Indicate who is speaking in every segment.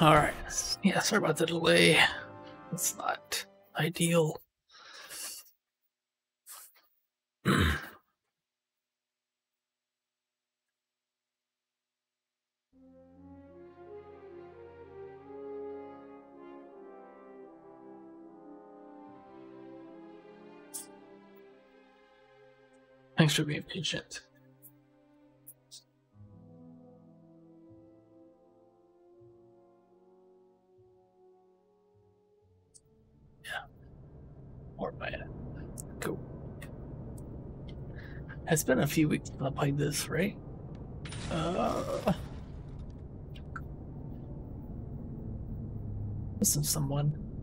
Speaker 1: Alright. Yeah, sorry about the delay. It's not ideal. Thanks for being patient. It's been a few weeks since I played this, right? Uh listen someone.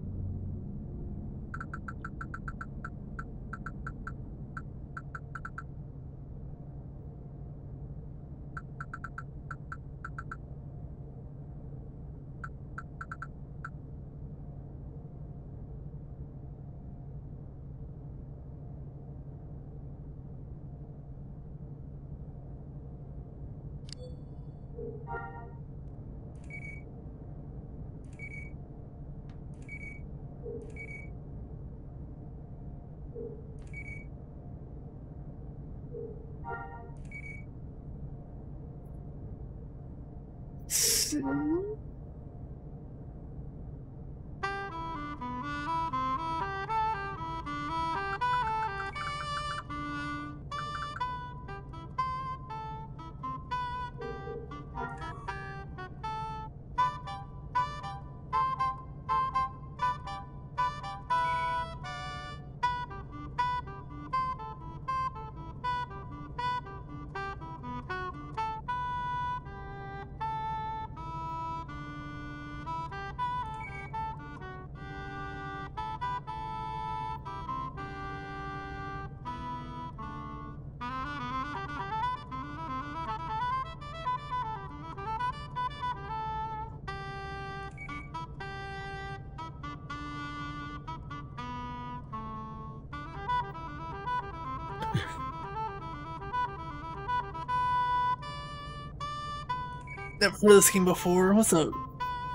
Speaker 1: Of this game before. What's up,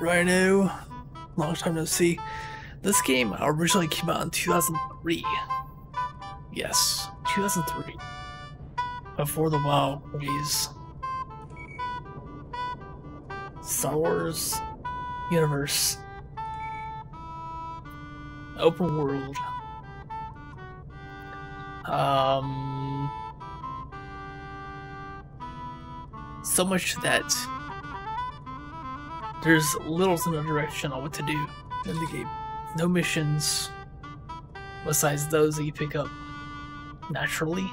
Speaker 1: Rhino? Long time no see. This game originally came out in 2003. Yes, 2003. Before the WoW craze. Star Wars universe. Open world. Um, so much that there's little to no direction on what to do in the game. No missions besides those that you pick up naturally.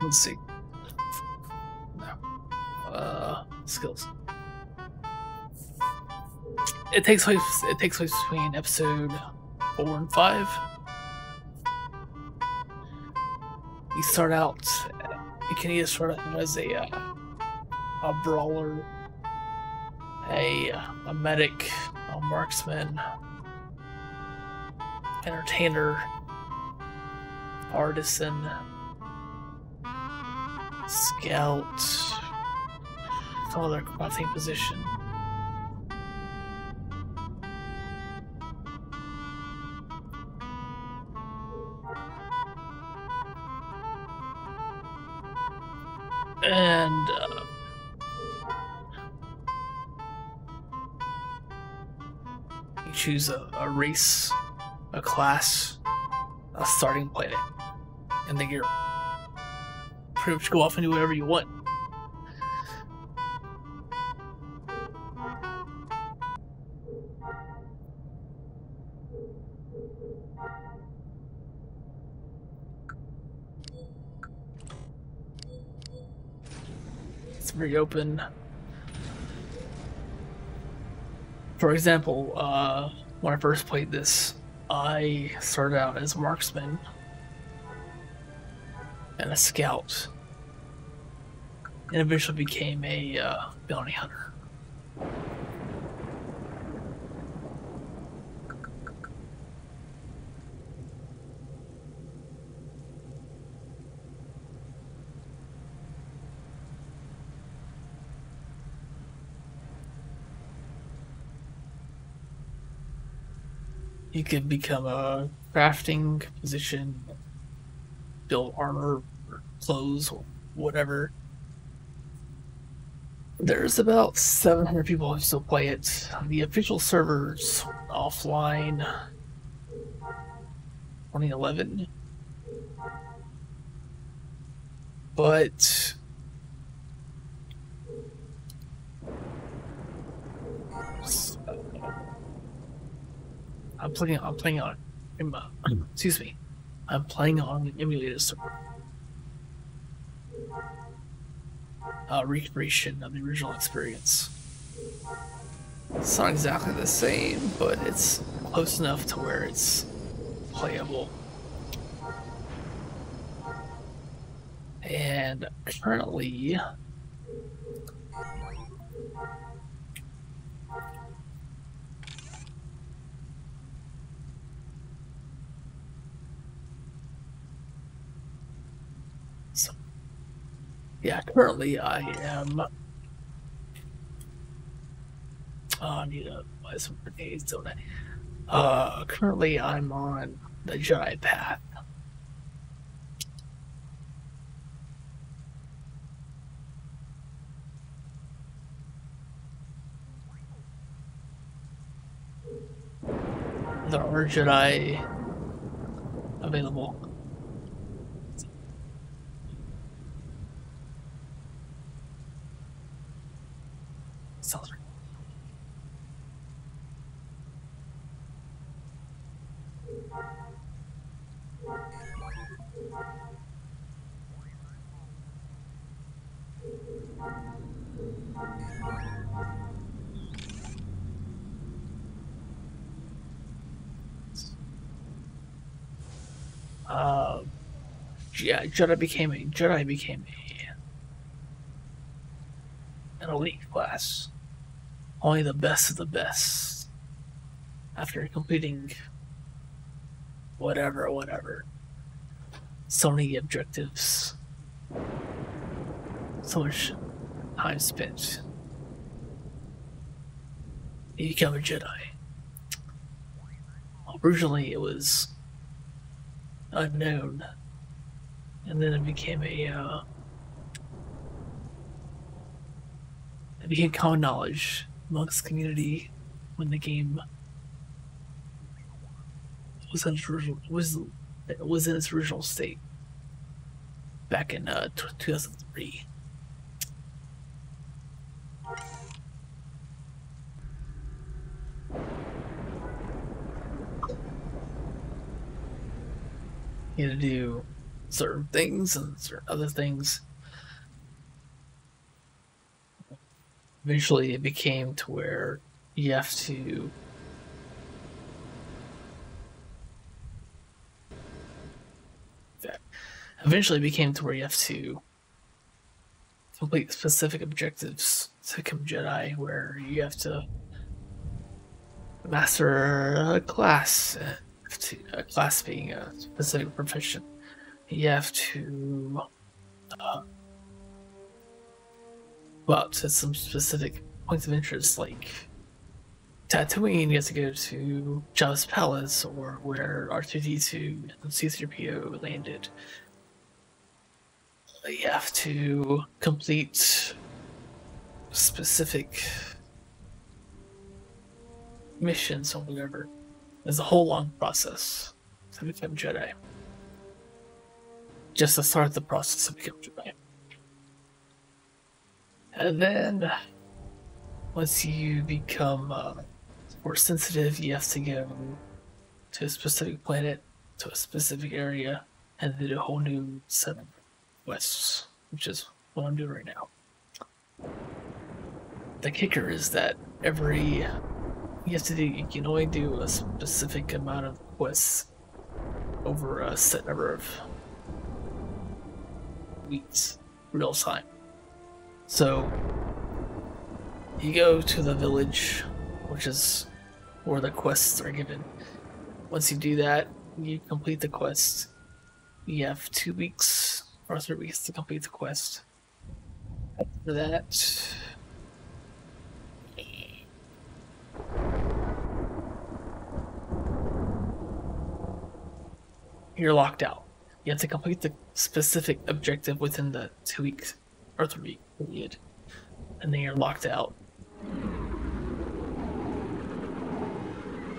Speaker 1: Let's see. No. Uh, skills. It takes place. It takes place between episode four and five. Start out. You can either start out as a uh, a brawler, a a medic, a marksman, entertainer, artisan, scout, some other crafting position. Choose a, a race, a class, a starting planet, and then you're pretty much go off and do whatever you want. It's very open. For example, uh, when I first played this, I started out as a marksman and a scout, and eventually became a uh, bounty hunter. You could become a crafting position, build armor, or clothes, or whatever. There's about 700 people who still play it. The official servers offline 2011. But I'm playing. I'm playing on. Excuse me. I'm playing on an emulated server. Uh, recreation of the original experience. It's not exactly the same, but it's close enough to where it's playable. And currently, yeah, currently I am. Oh, I need to buy some grenades, don't I? Uh, currently I'm on the Jedi path. There are Jedi available. Right. Uh, yeah, Jedi became a Jedi became a an elite class. Only the best of the best. After completing whatever, whatever. So many objectives. So much time spent. You become a Jedi. Originally, it was unknown, and then it became a. Uh, it became common knowledge amongst community when the game was in its original was was in its original state back in uh, 2003. You had to do certain things and certain other things. Eventually, it became to where you have to eventually became to where you have to complete specific objectives to become Jedi, where you have to master a class, a class being a specific profession. You have to uh, out to some specific points of interest, like Tatooine. You have to go to Jabba's palace, or where R2D2 and C3PO landed you have to complete specific missions or whatever. It's a whole long process to become Jedi. Just to start the process of becoming Jedi. And then, once you become uh, more sensitive, you have to go to a specific planet, to a specific area, and then a whole new set of quests, which is what I'm doing right now. The kicker is that every you have to do you can only do a specific amount of quests over a set number of weeks real time. So you go to the village, which is where the quests are given. Once you do that, you complete the quest. You have two weeks or three weeks to complete the quest. After that, you're locked out. You have to complete the specific objective within the two weeks or three period, and then you're locked out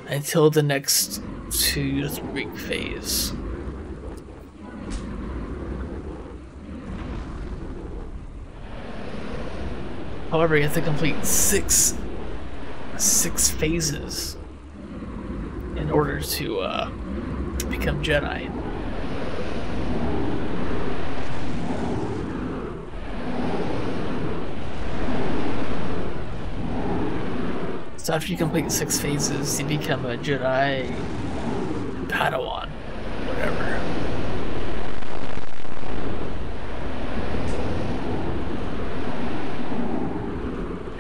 Speaker 1: until the next two to three phase. However, you have to complete six six phases in order to uh, become Jedi. So after you complete six phases, you become a Jedi Padawan, whatever.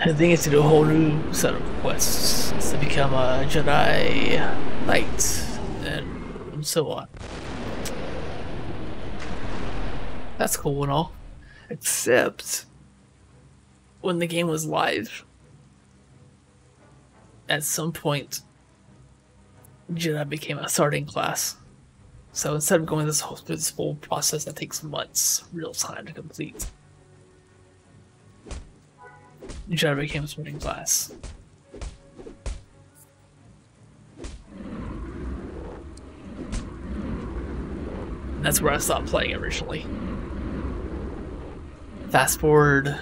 Speaker 1: And the thing is to do a whole new set of quests to become a Jedi Knight and so on. That's cool and all. Except when the game was live, at some point, Jedi became a starting class. So instead of going this whole, this whole process that takes months, real time to complete, Jedi became a starting class. That's where I stopped playing originally. Fast forward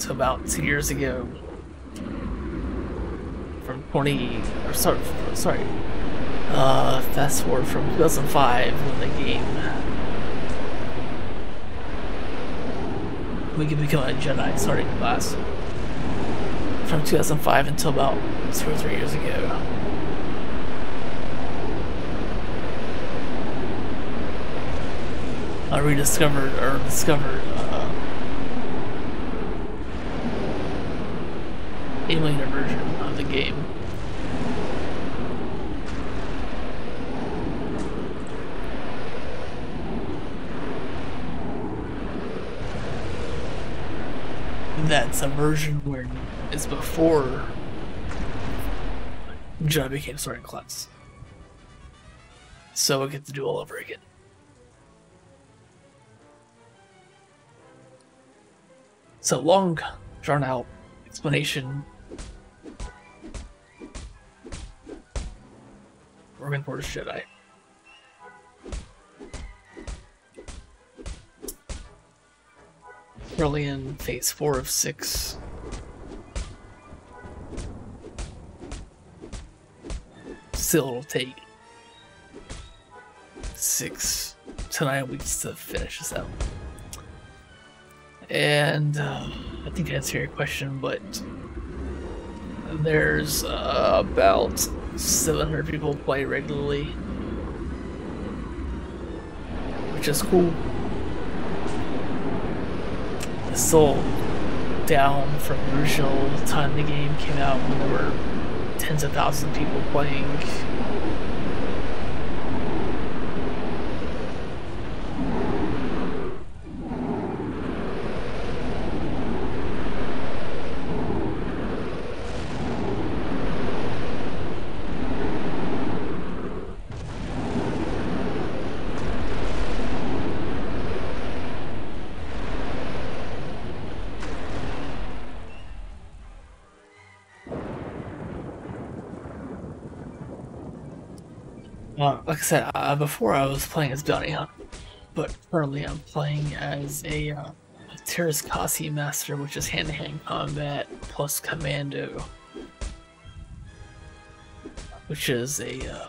Speaker 1: to about two years ago, from 20 or sorry, sorry, uh, fast forward from 2005 when the game we could become a Jedi starting class from 2005 until about two or three years ago. I rediscovered or discovered alien version of the game. That's a version where it's before Jedi became starting class. So I get to do all over again. So long, drawn out explanation. Morgan Porter's Jedi. Early in phase four of six. Still it'll take six to nine weeks to finish this out. And uh, I think I answered your question, but there's uh, about 700 people play regularly, which is cool. It's still down from the original time the game came out when there were tens of thousands of people playing like I said, uh, before I was playing as Bounty Hunter, but currently I'm playing as a uh, Teräs Käsi Master, which is hand-to-hand -hand combat plus Commando, which is a uh,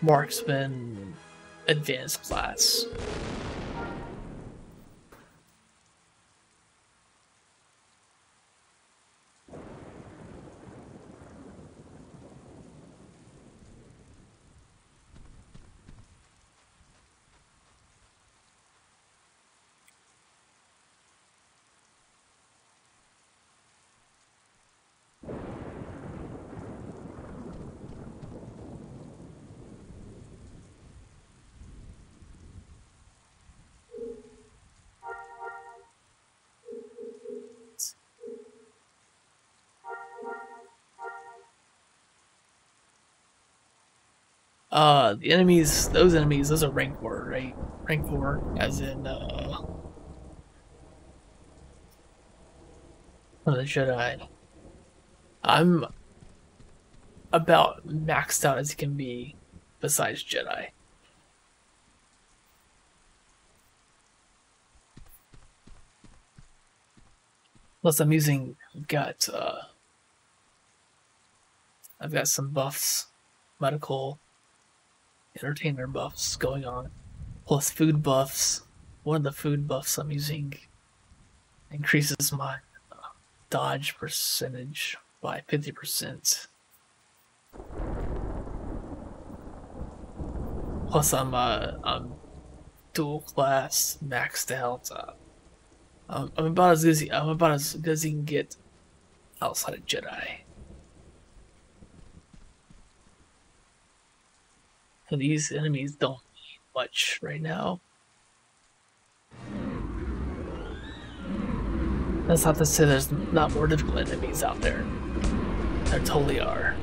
Speaker 1: marksman advanced class. Uh, the enemies, those enemies, those are rank four, right? Rank four, as in uh, the Jedi. I'm about maxed out as you can be, besides Jedi. Plus, I'm using I've got uh, I've got some buffs, medical, entertainer buffs going on, plus food buffs. One of the food buffs I'm using increases my uh, dodge percentage by 50%. Plus, I'm uh, I'm dual class maxed out. Uh, I'm, about as as I'm about as good as you can get outside of Jedi. These enemies don't need much right now. That's not to say there's not more difficult enemies out there. There totally are.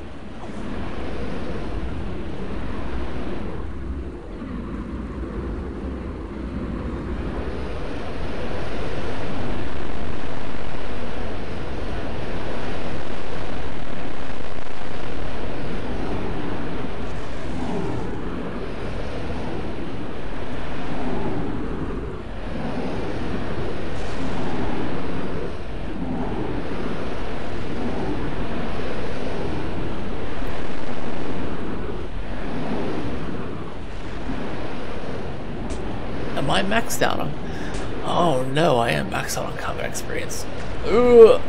Speaker 1: Maxed out on? Oh no, I am maxed out on combat experience. Ooh.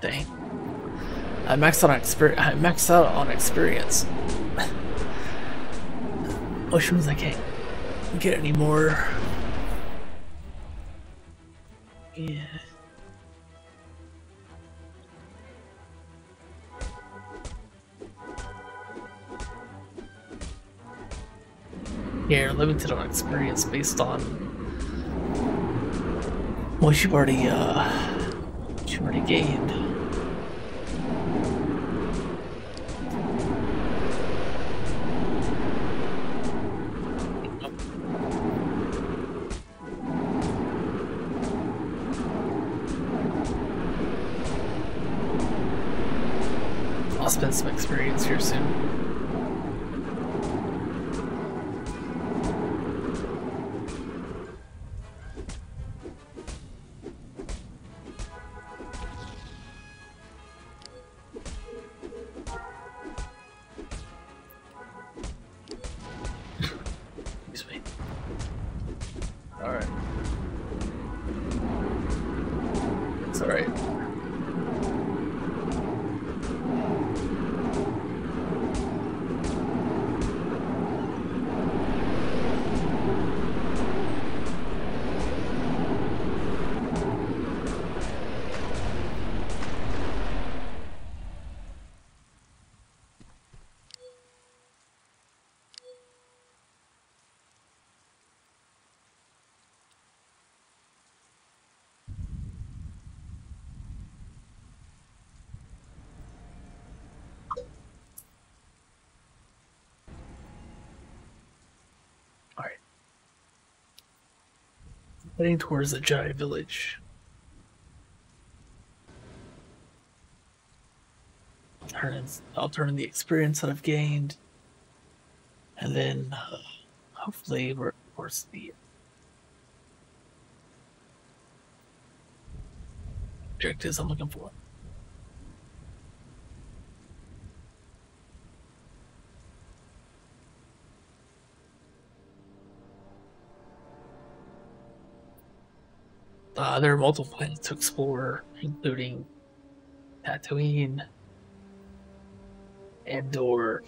Speaker 1: Dang. I maxed out on experience. I maxed out on experience. Which means I can't get any more. Limited on experience based on what you've already uh what you've already gained. Heading towards the Jedi village. I'll turn in the experience that I've gained. And then uh, hopefully we're towards the objectives I'm looking for. Uh, there are multiple planets to explore, including Tatooine, Endor.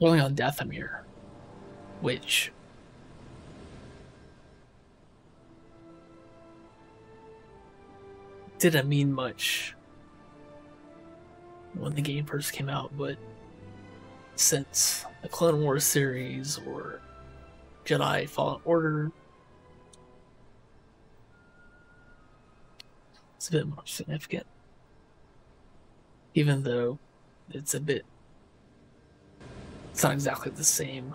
Speaker 1: Rolling on Dathomir, which didn't mean much when the game first came out, but since the Clone Wars series or Jedi Fallen Order, It's a bit more significant. Even though it's a bit. It's not exactly the same.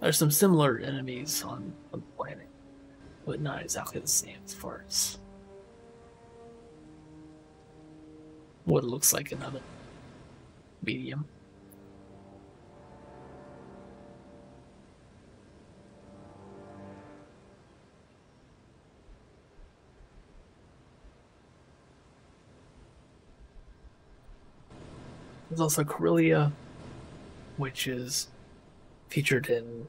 Speaker 1: There's some similar enemies on, on the planet, but not exactly the same as far as what it looks like in medium. There's also Corellia, which is featured in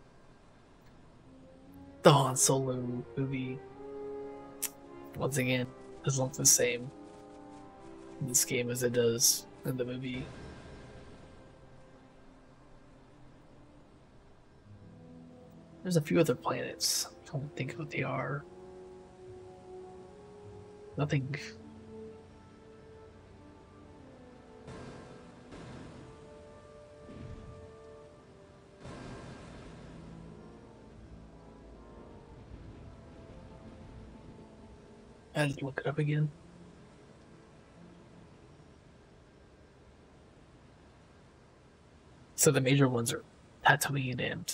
Speaker 1: the Han Solo movie. Once again, doesn't look the same in this game as it does in the movie. There's a few other planets. I don't think what they are. Nothing I had look it up again. So the major ones are Tatooine and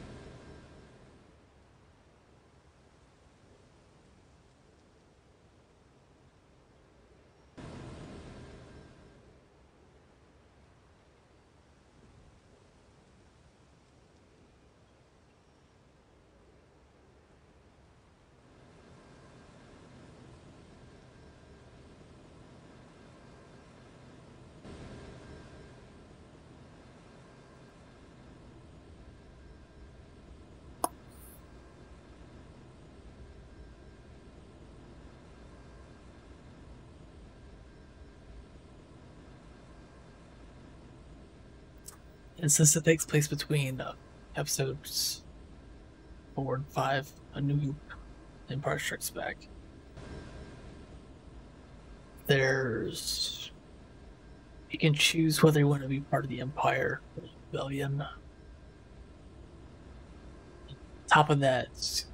Speaker 1: And since it takes place between uh, episodes four and five, A New Empire Strikes Back, there's you can choose whether you want to be part of the Empire or Rebellion. top of that,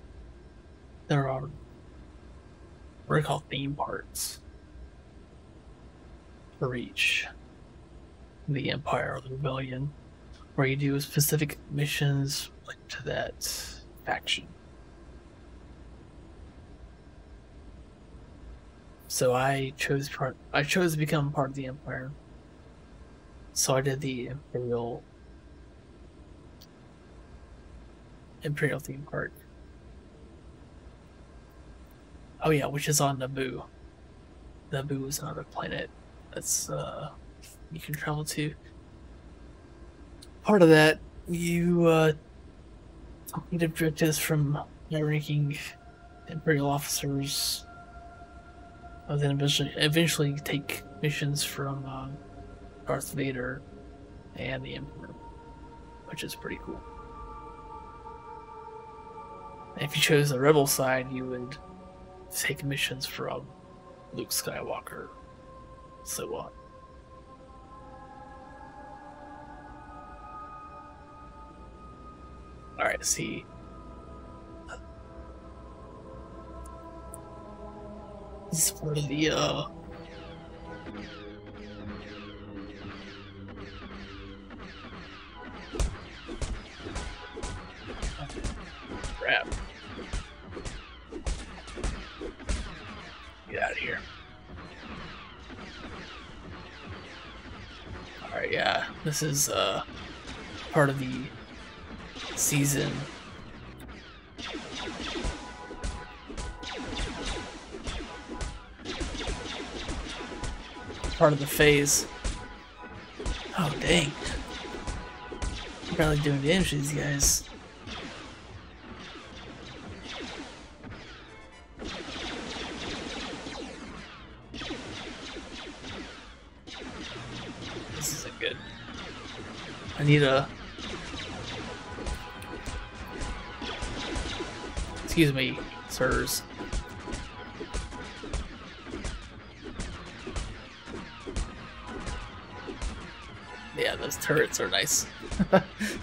Speaker 1: there are what are called theme parts for each the Empire or the Rebellion where you do specific missions linked to that faction. So I chose part. I chose to become part of the Empire. So I did the Imperial Imperial theme park. Oh yeah, which is on Naboo. Naboo is another planet that's uh you can travel to part of that, you uh, complete objectives from high-ranking Imperial officers. And then eventually, eventually take missions from uh, Darth Vader and the Emperor, which is pretty cool. If you chose the Rebel side, you would take missions from Luke Skywalker, so on. Alright, see. This is of the, uh... Crap. Get out of here. Alright, yeah. This is, uh, part of the season. Part of the phase. Oh, dang. I'm barely doing damage to these guys. This isn't good. I need a Excuse me, sirs. Yeah, those turrets are nice.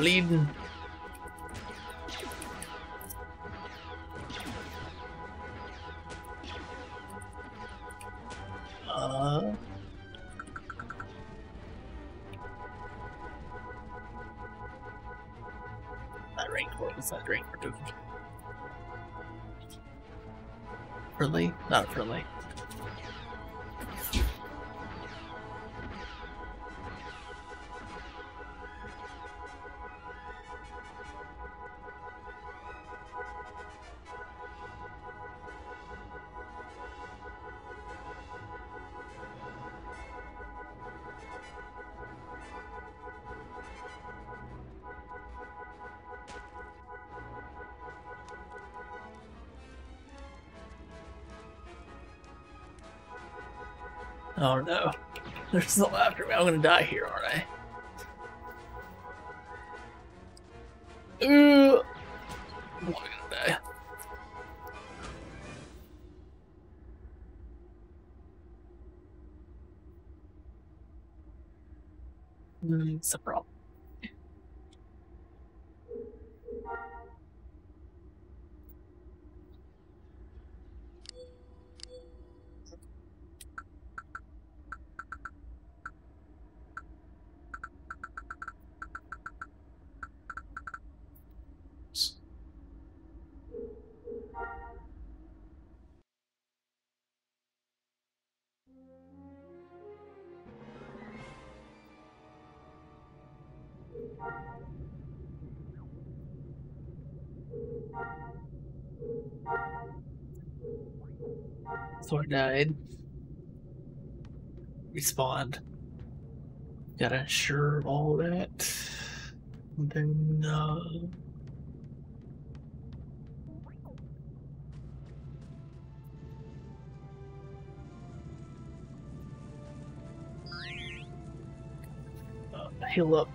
Speaker 1: bleeding. Oh no. They're still after me. I'm gonna die here, aren't I? I died. Respawned. Gotta ensure all that. Then, uh, uh, heal up.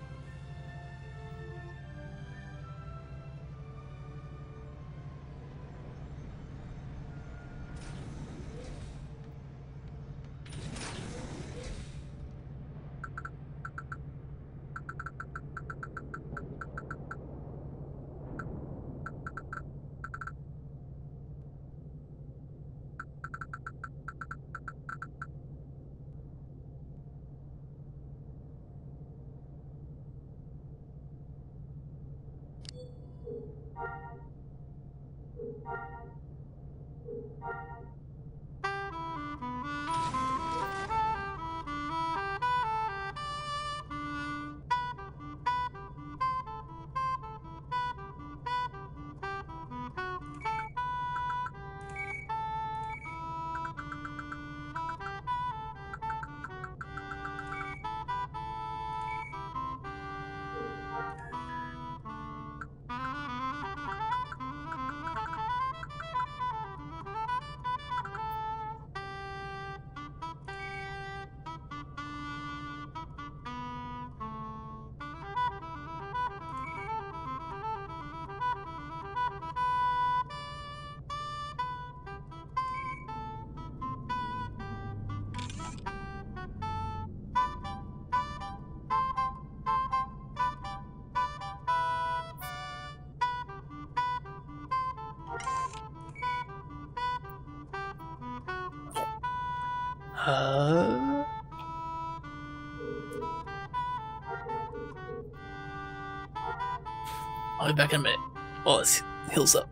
Speaker 1: I'll be back in a minute. Oh, While it heals up.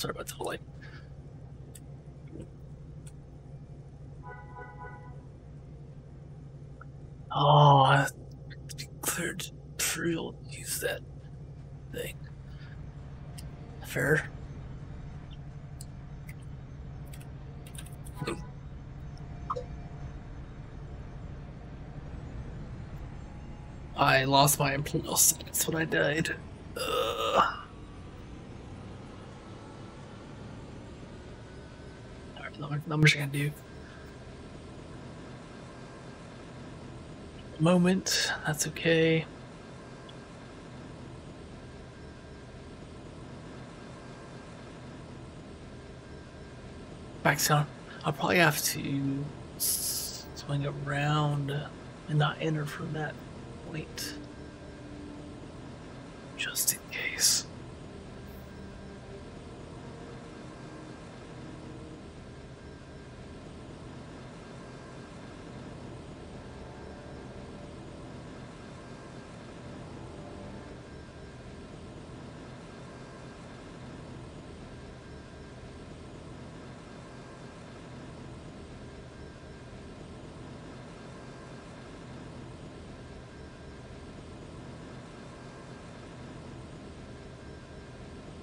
Speaker 1: Sorry about the delay. Oh, be cleared real use that thing. Fair. I lost my imperial status when I died. Ugh. Alright, not not much I can do. Moment, that's okay. Back down. I'll probably have to swing around and not enter from that point. Just in case.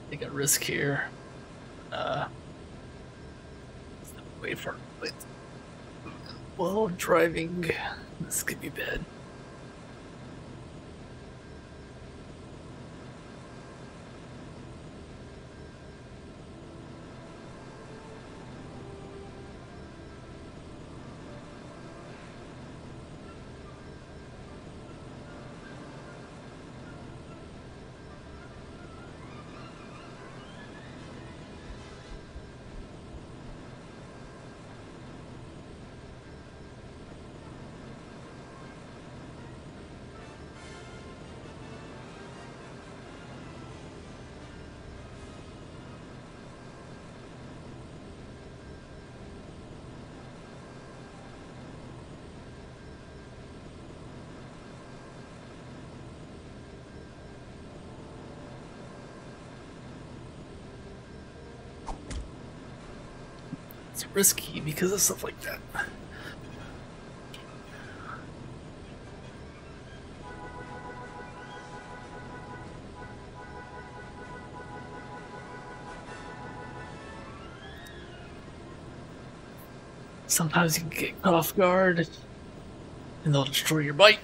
Speaker 1: Take a risk here. Uh, wait for wait. While driving, this could be bad. It's risky because of stuff like that. Sometimes you can get caught off guard and they'll destroy your bike.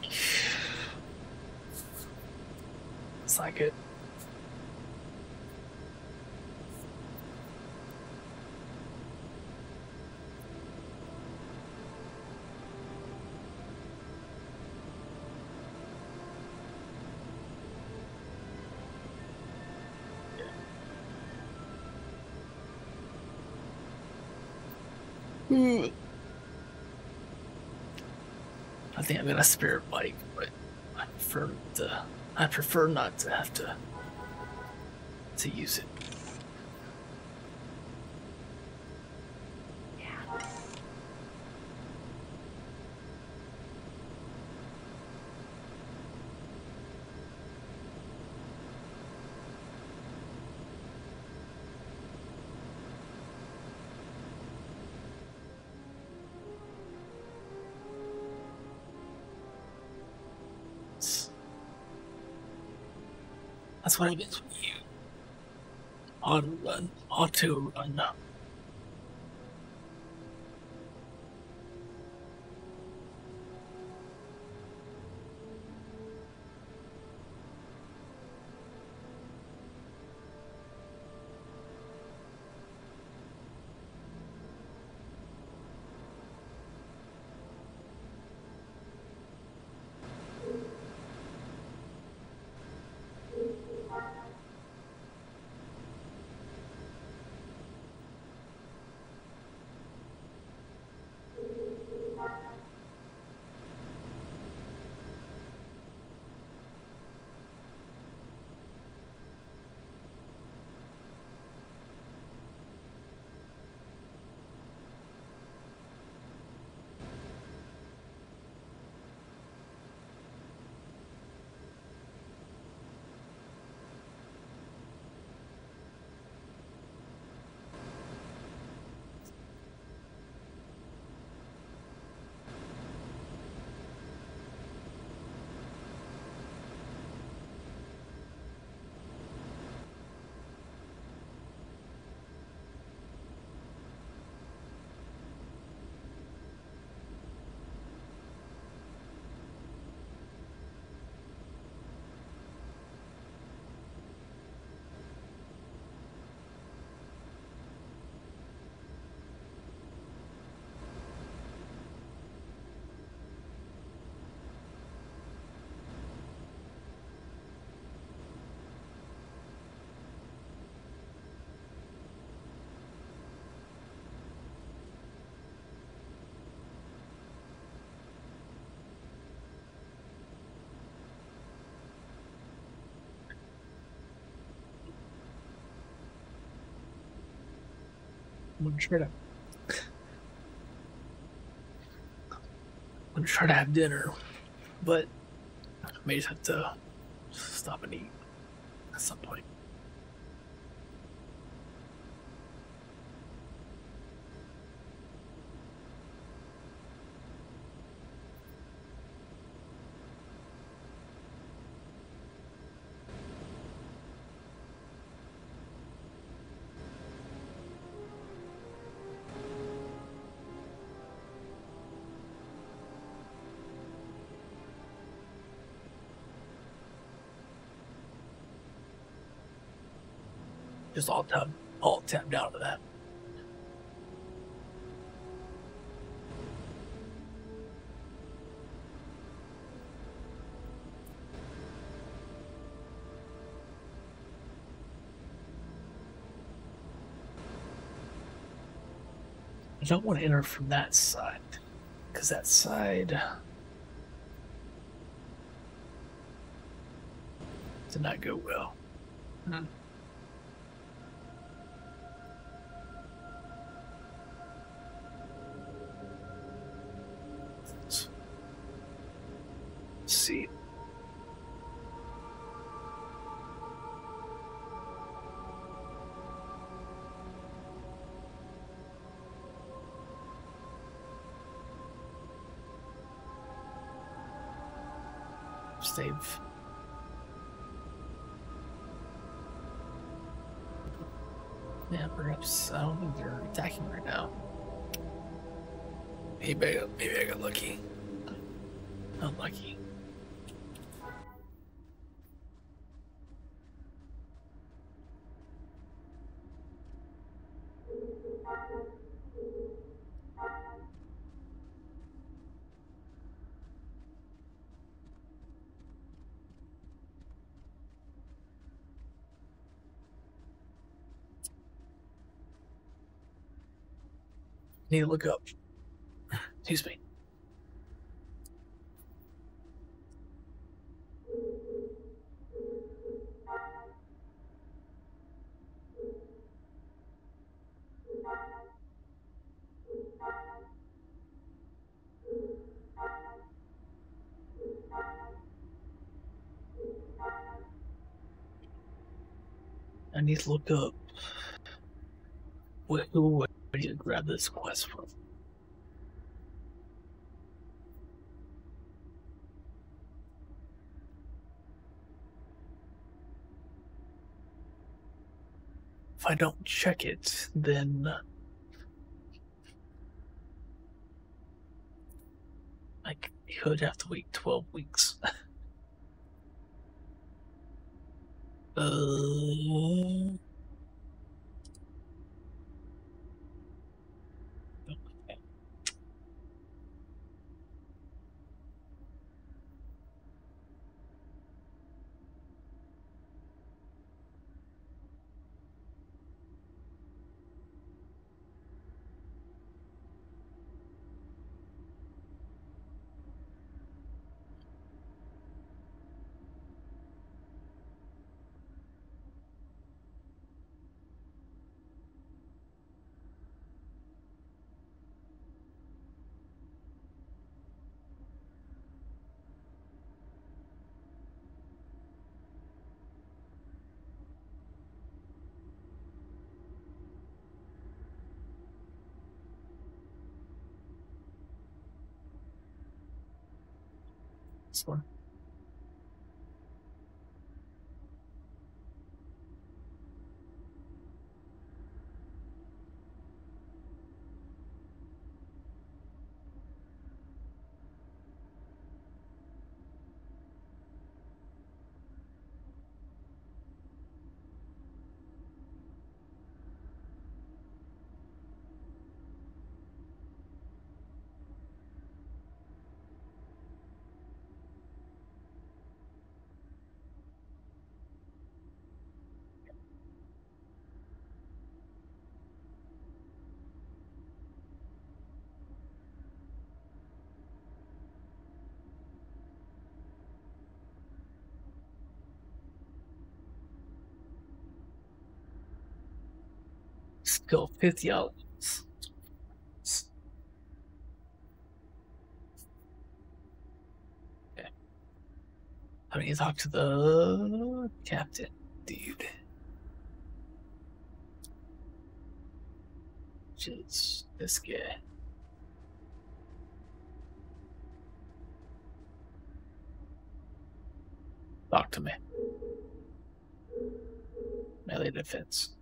Speaker 1: It's not good. Hmm. I think I'm gonna spare a bike, but I prefer to. I prefer not to have to to use it. That's what happens when you auto run, auto run. Gonna try to. I'm try to have dinner, but I may just have to stop and eat at some point. Just all tab, all tapped out of that. I don't want to enter from that side because that side did not go well. Hmm. Need to look up. Excuse me. I need to look up wh- would you grab this quest from. If I don't check it, then I could have to wait 12 weeks. uh, This one. Skill 50 out Okay. I need to talk to the captain, dude. Is this guy. Talk to me. Melee defense.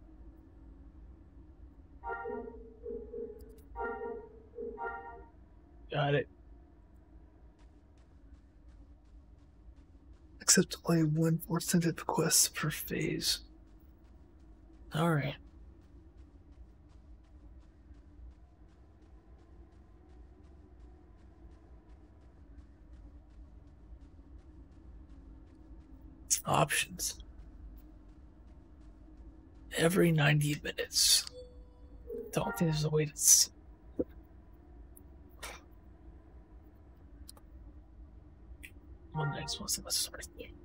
Speaker 1: Got it. Accept only one fourth one percent quests per phase. Alright. Options. Every 90 minutes. Don't think there's a way to. One so let's start there. Talk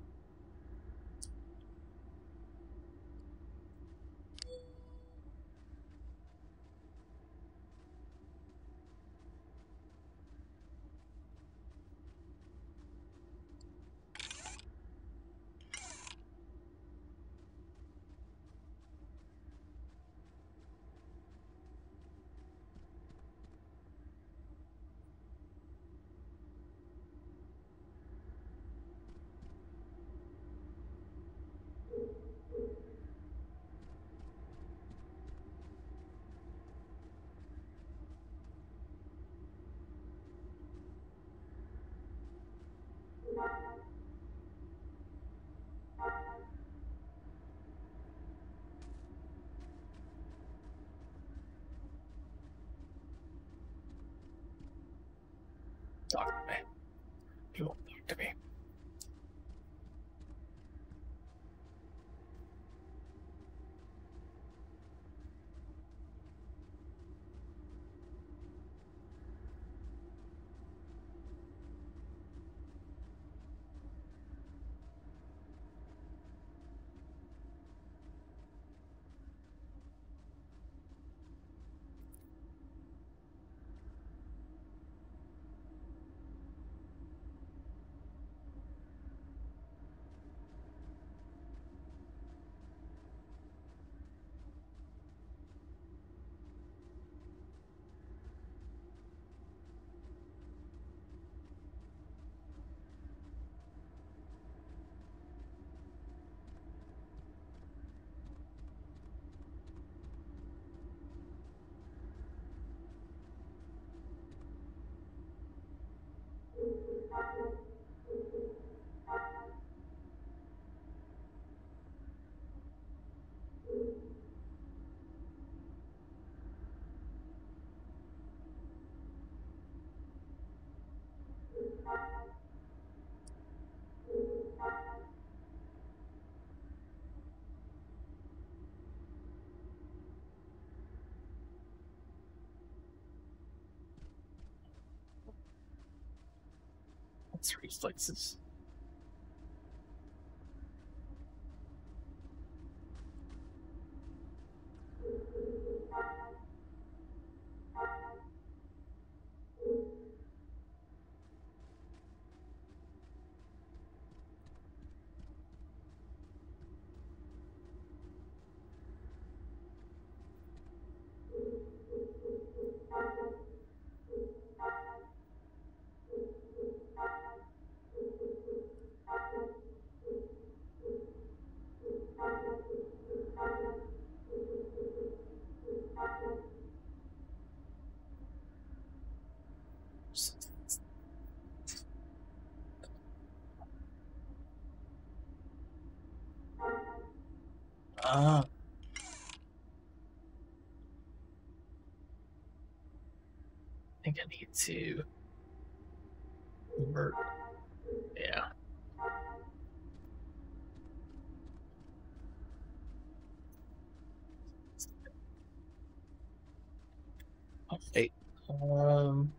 Speaker 1: reflexes. Ah. I think I need to. Mer- yeah. Okay. Um.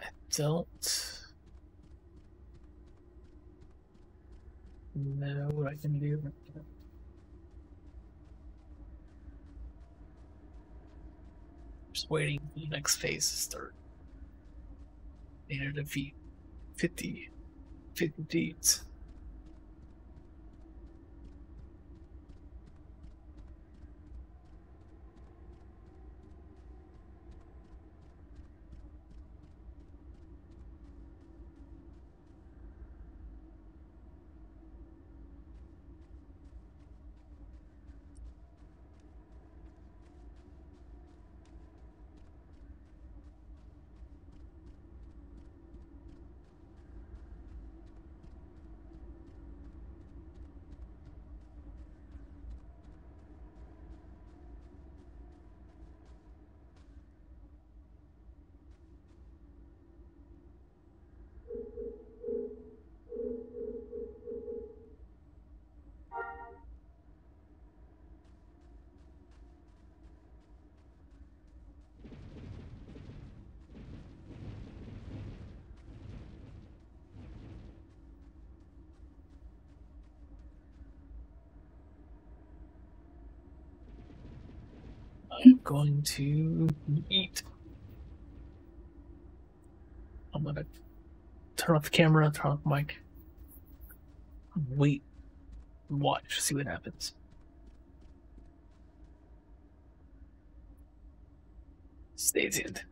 Speaker 1: I don't know what I can do. Waiting for the next phase to start. To defeat 50, 50 deeds. I'm going to eat. I'm gonna turn off the camera, turn off the mic, wait, watch, see what happens. Stay tuned.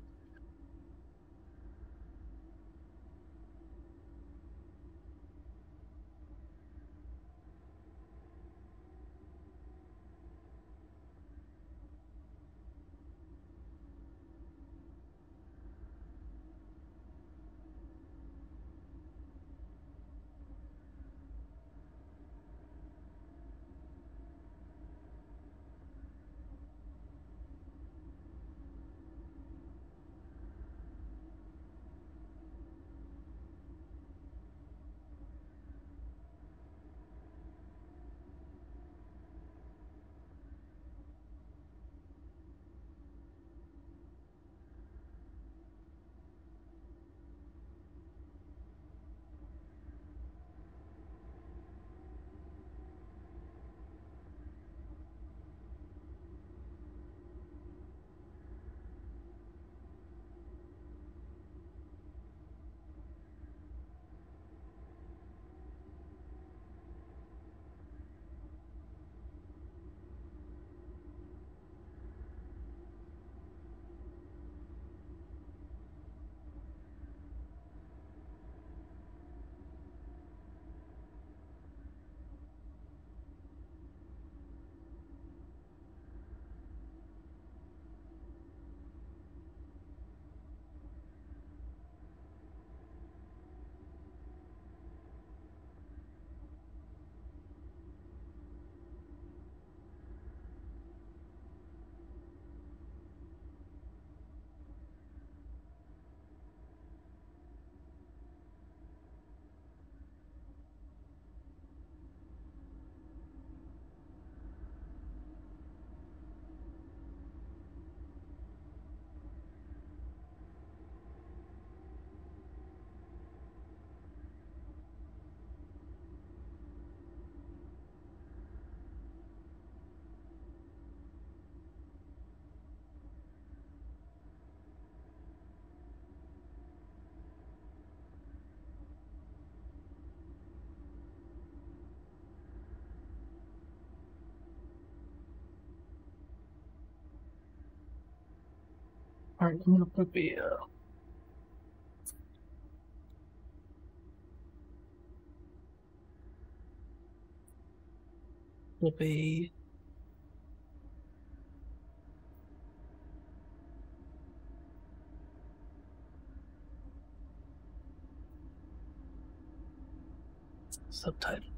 Speaker 1: All right, I'm gonna put the uh, flip a subtitle.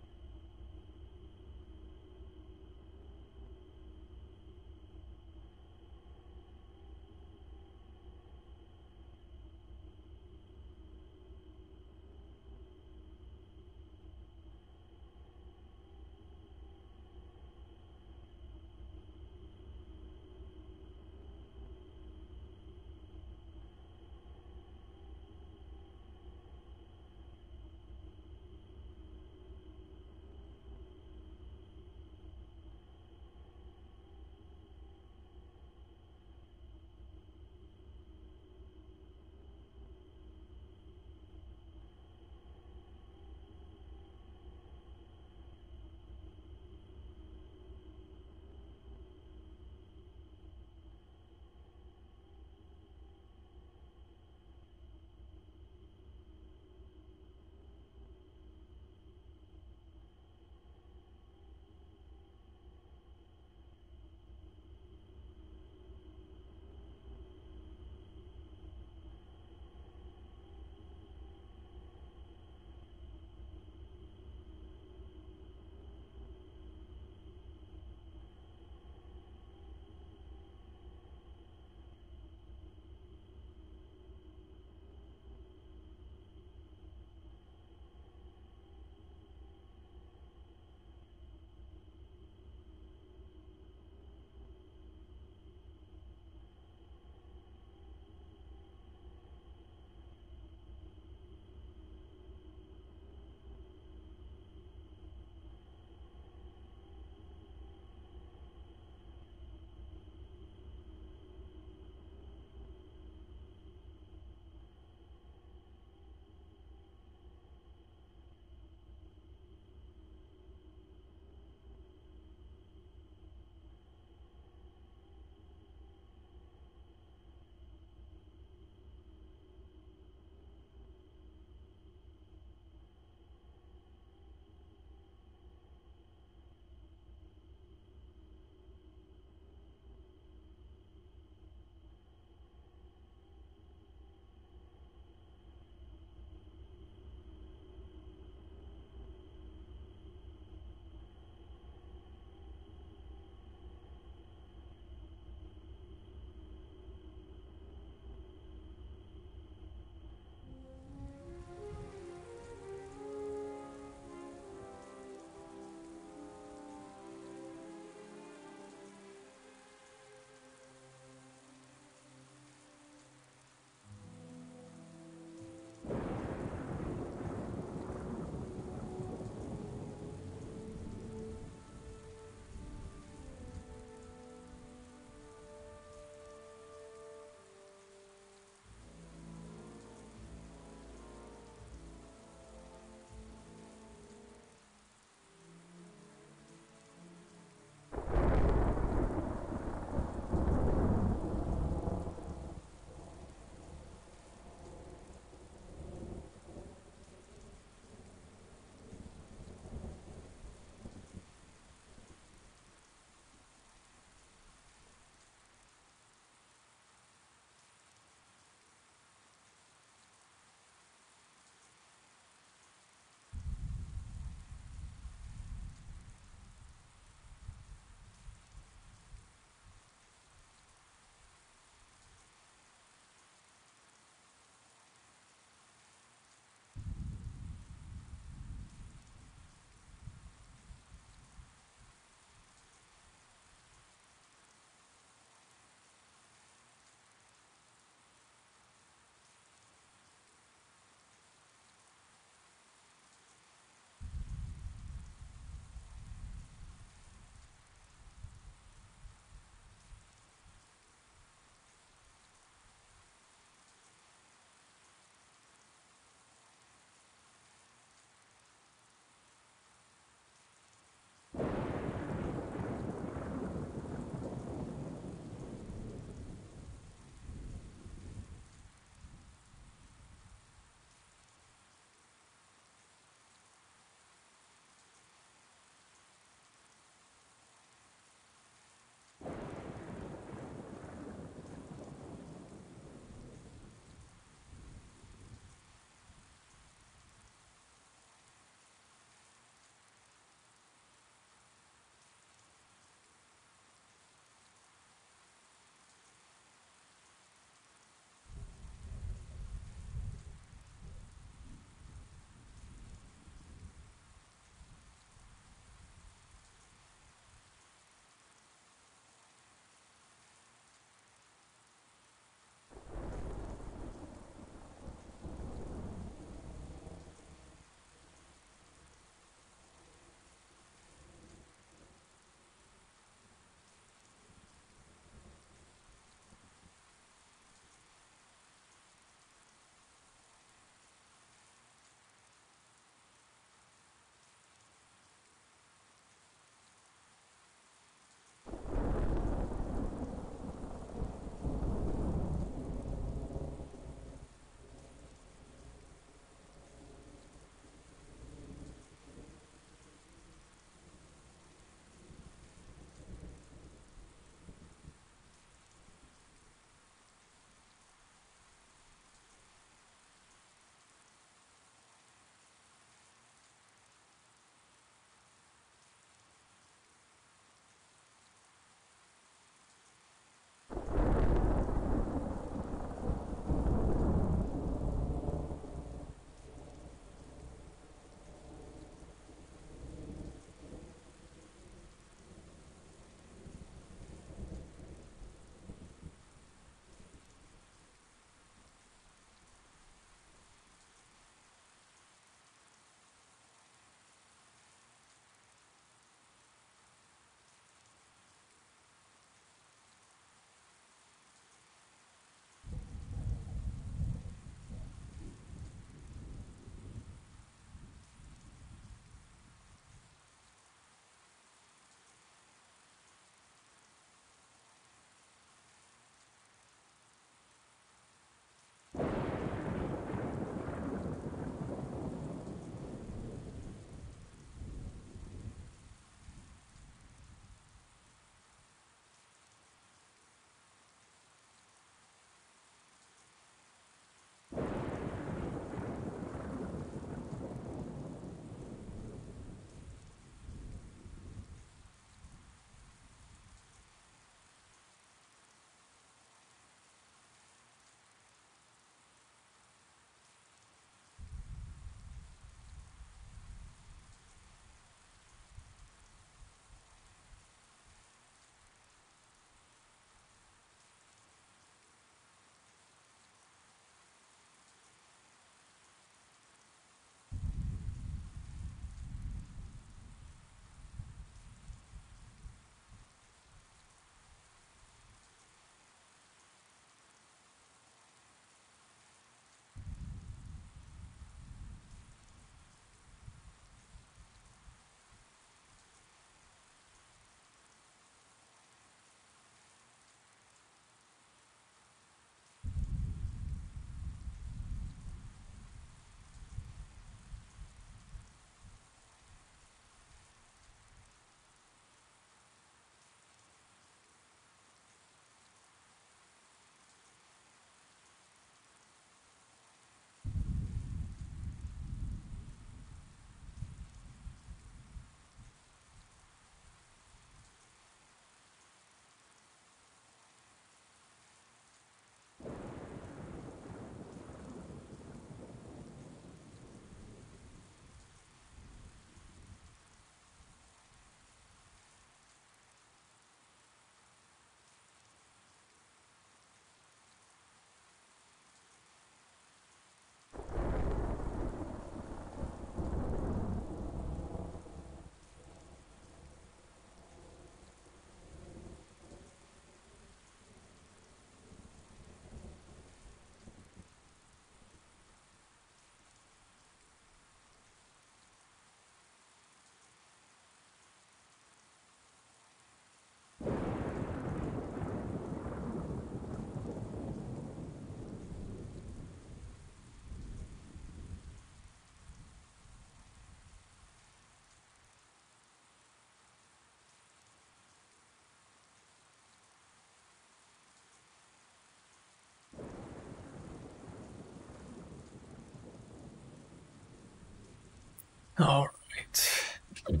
Speaker 1: All right.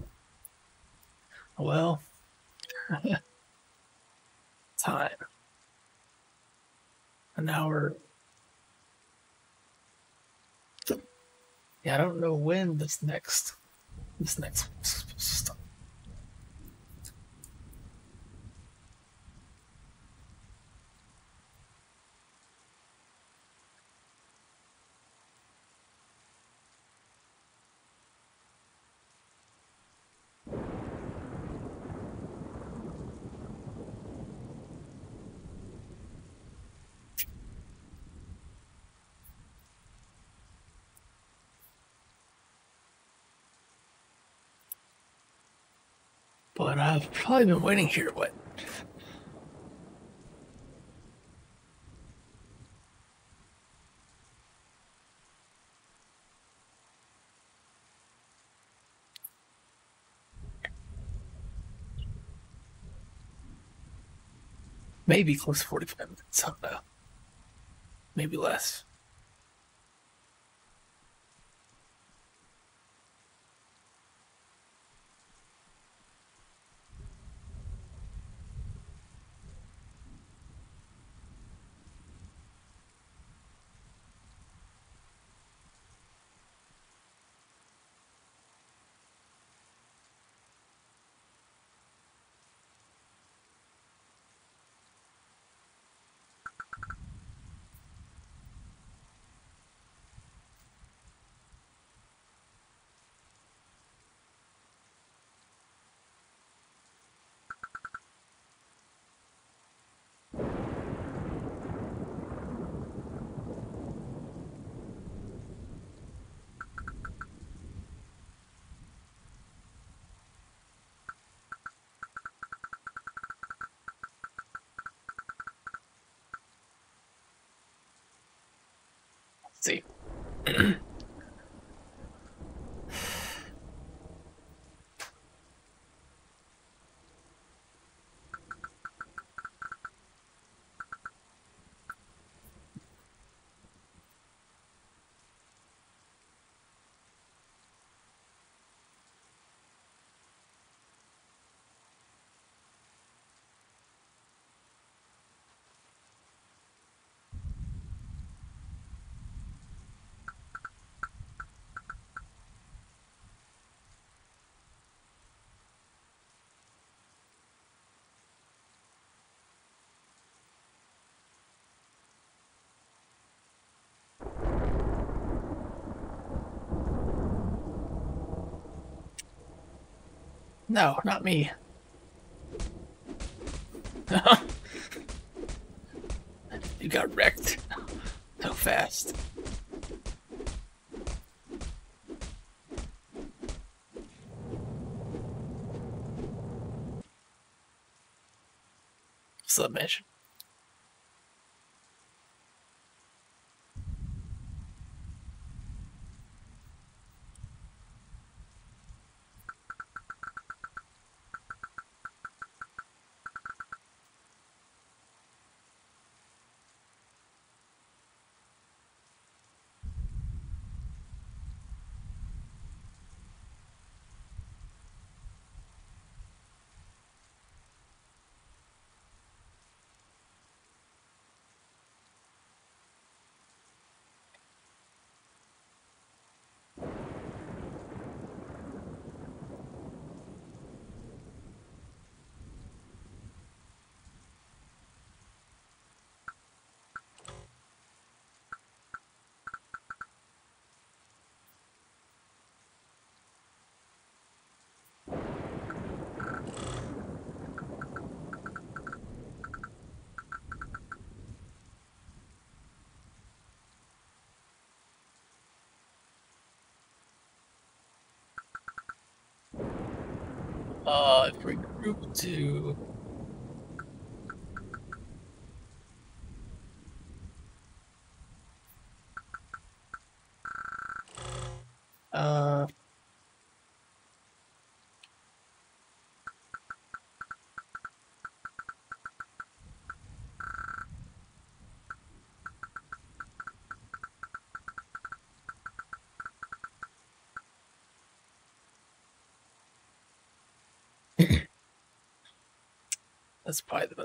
Speaker 1: Well, time. An hour. Yeah, I don't know when this next this next stuff. But I've probably been waiting here, what? Maybe close to 45 minutes, I don't know. Maybe less. See. No, not me. you got wrecked so fast. Submission. Uh, group two. Uh,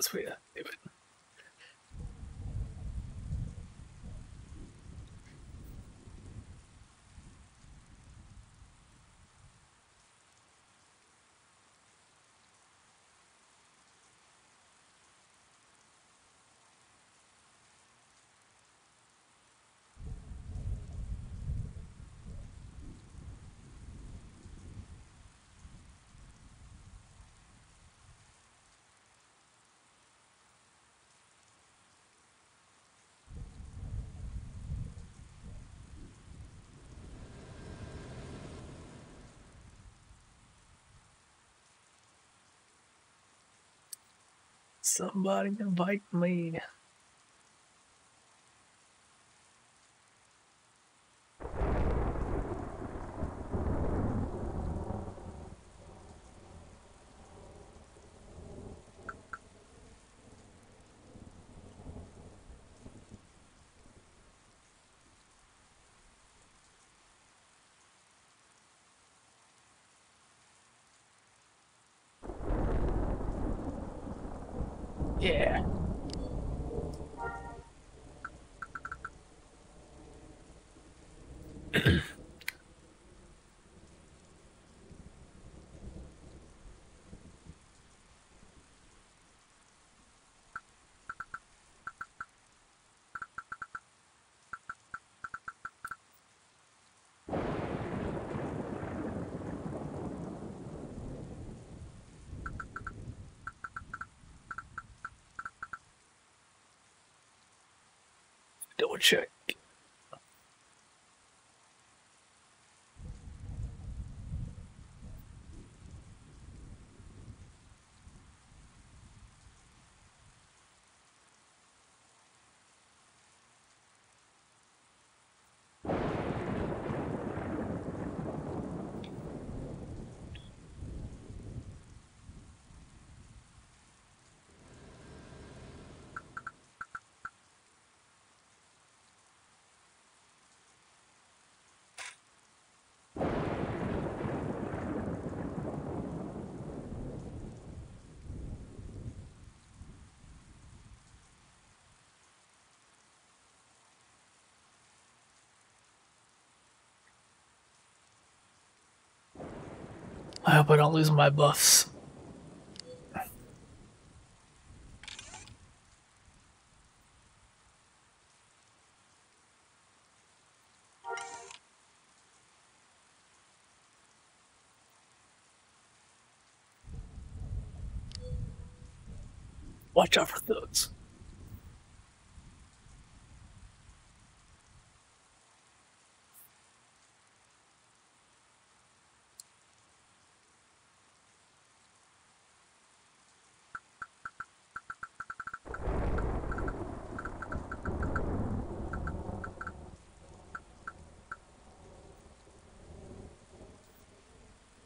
Speaker 1: That's probably Somebody invite me. Yeah. Double check. I hope I don't lose my buffs. Watch out for those.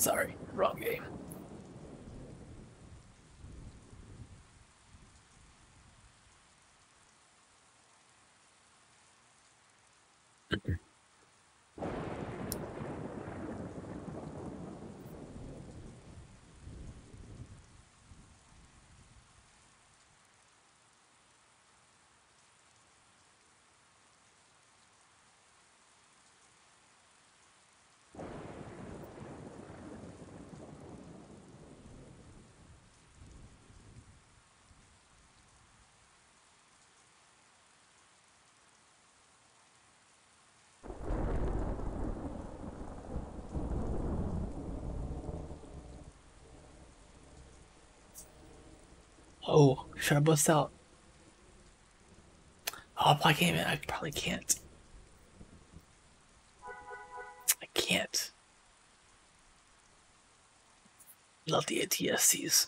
Speaker 1: Sorry, wrong game. Oh, should I bust out? Oh, Black Game, I probably can't. I can't. Love the ATSCs.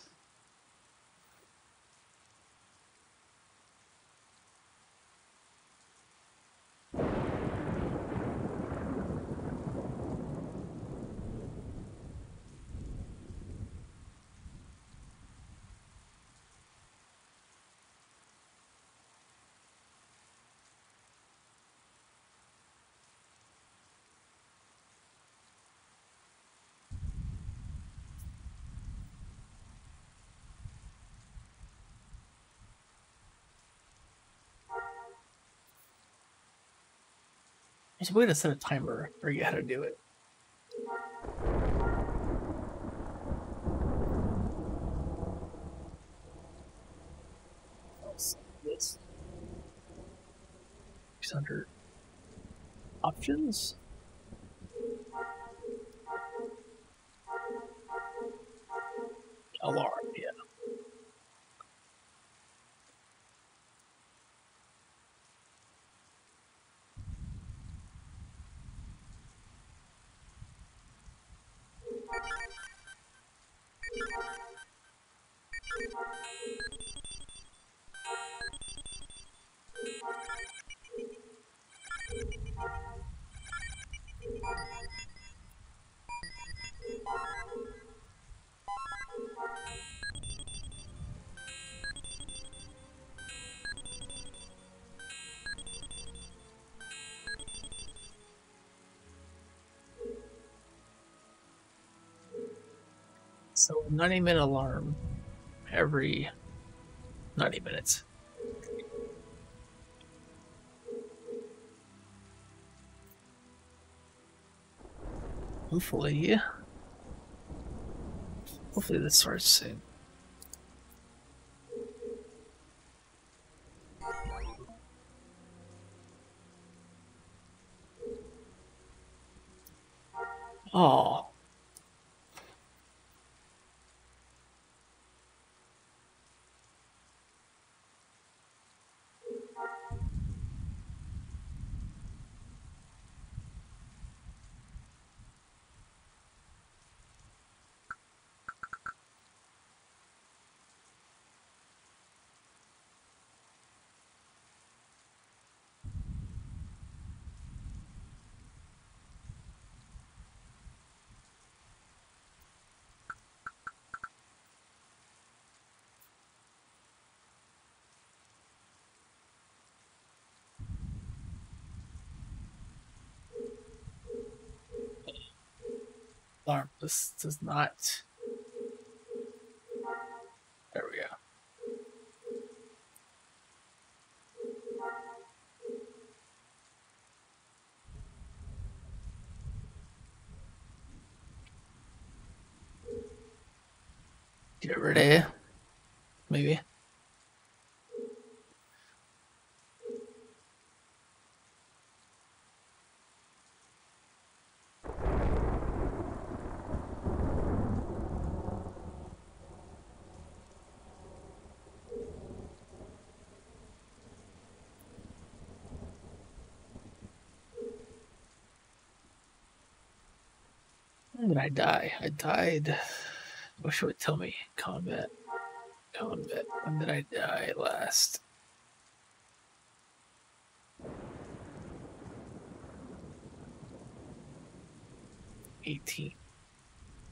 Speaker 1: There's a way to set a timer or you how to do it. This. Under options. Alarm, 90 minute alarm every 90 minutes. Hopefully, hopefully this starts soon. Oh. Alarm. This does not. There we go. Get rid of maybe. When did I die? I died. What should it tell me? Combat. Combat. When did I die last? Eighteen,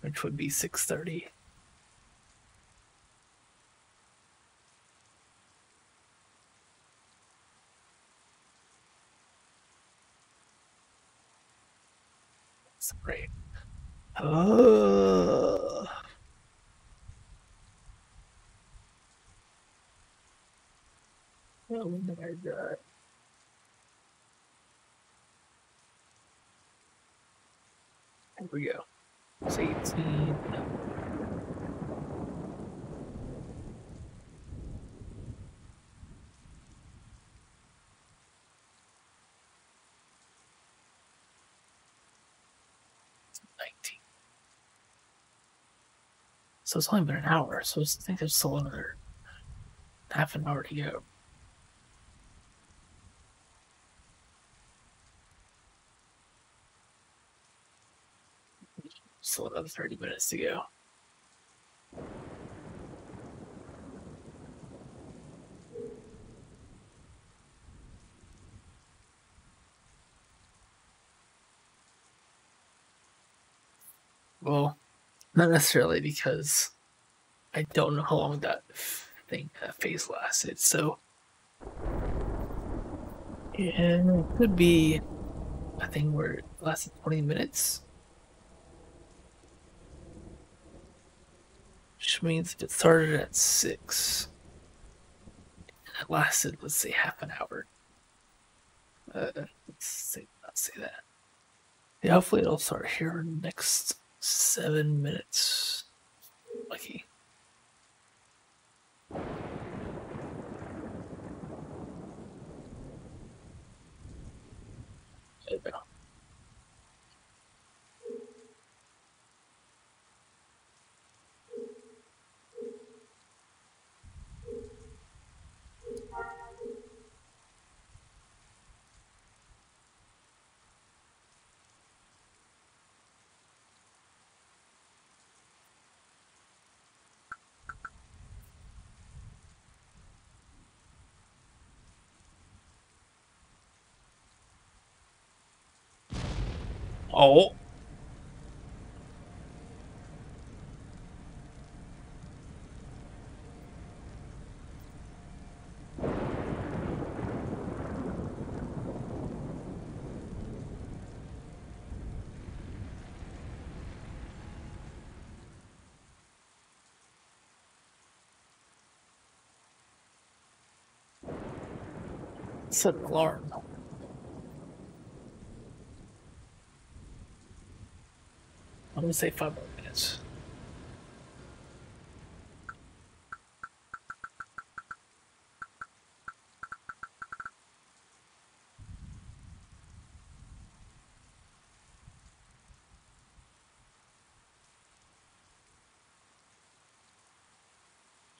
Speaker 1: which would be six thirty. That's great. Oh. Oh, when did I die? Here we go. It's So it's only been an hour, so I think there's still another half an hour to go. Still another 30 minutes to go. Well, not necessarily because I don't know how long that thing that phase lasted. So yeah, it could be a thing where it lasted 20 minutes. Which means if it started at 6, and it lasted, let's say, half an hour. Uh, let's say, not say that. Yeah, hopefully it'll start here next seven minutes. Lucky. There we go. Oh. Set an alarm. I'm gonna say five more minutes.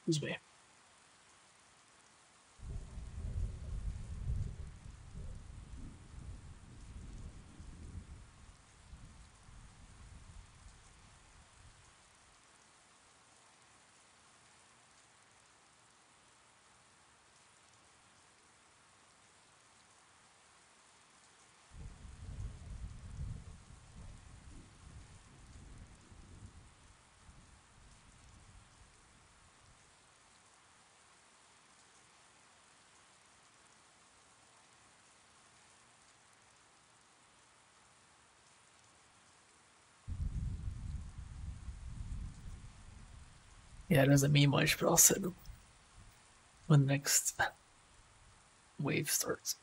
Speaker 1: Excuse me. Yeah, it doesn't mean much, but I'll it when the next wave starts.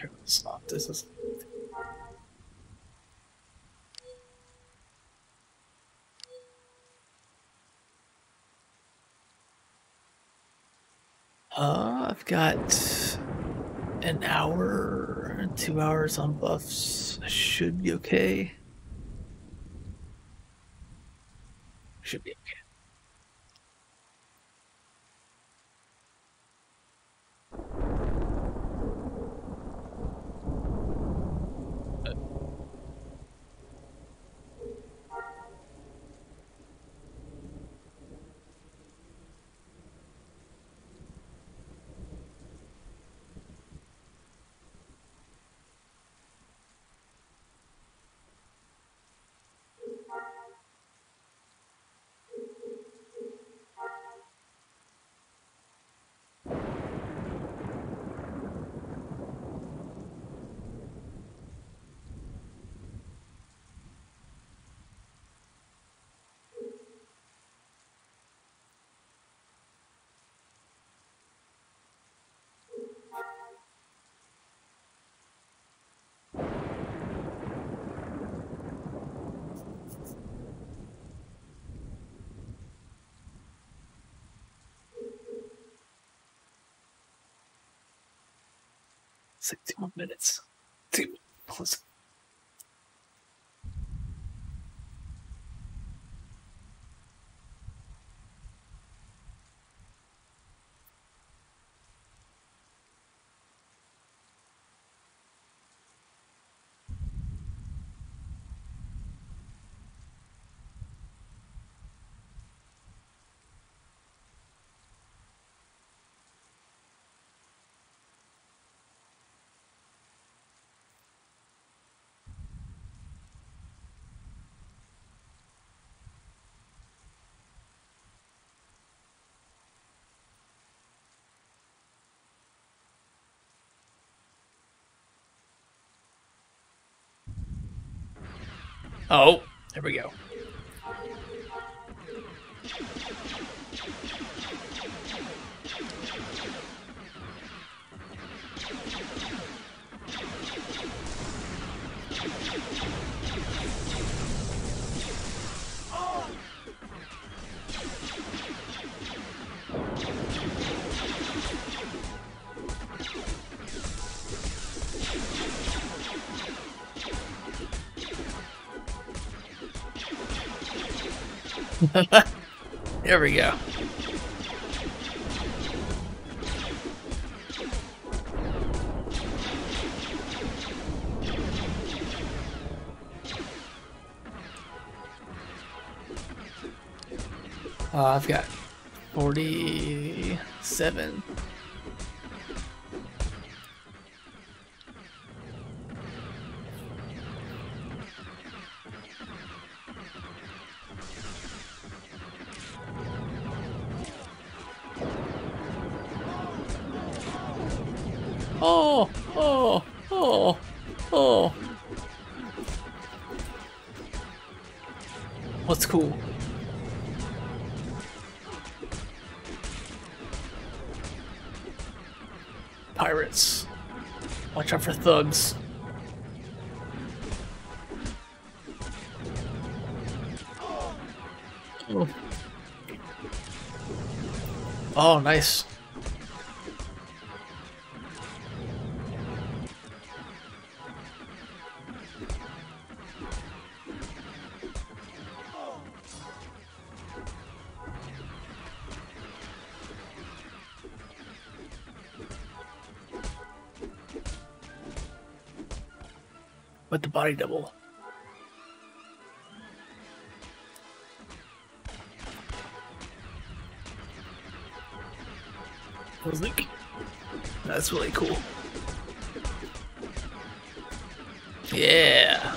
Speaker 1: Here, Uh, I've got an hour, two hours on buffs. Should be okay. Should be okay. 61 minutes. Let's Oh, there we go. there we go. Uh, I've got 47. Oh, oh nice. Body double. that's really cool. Yeah.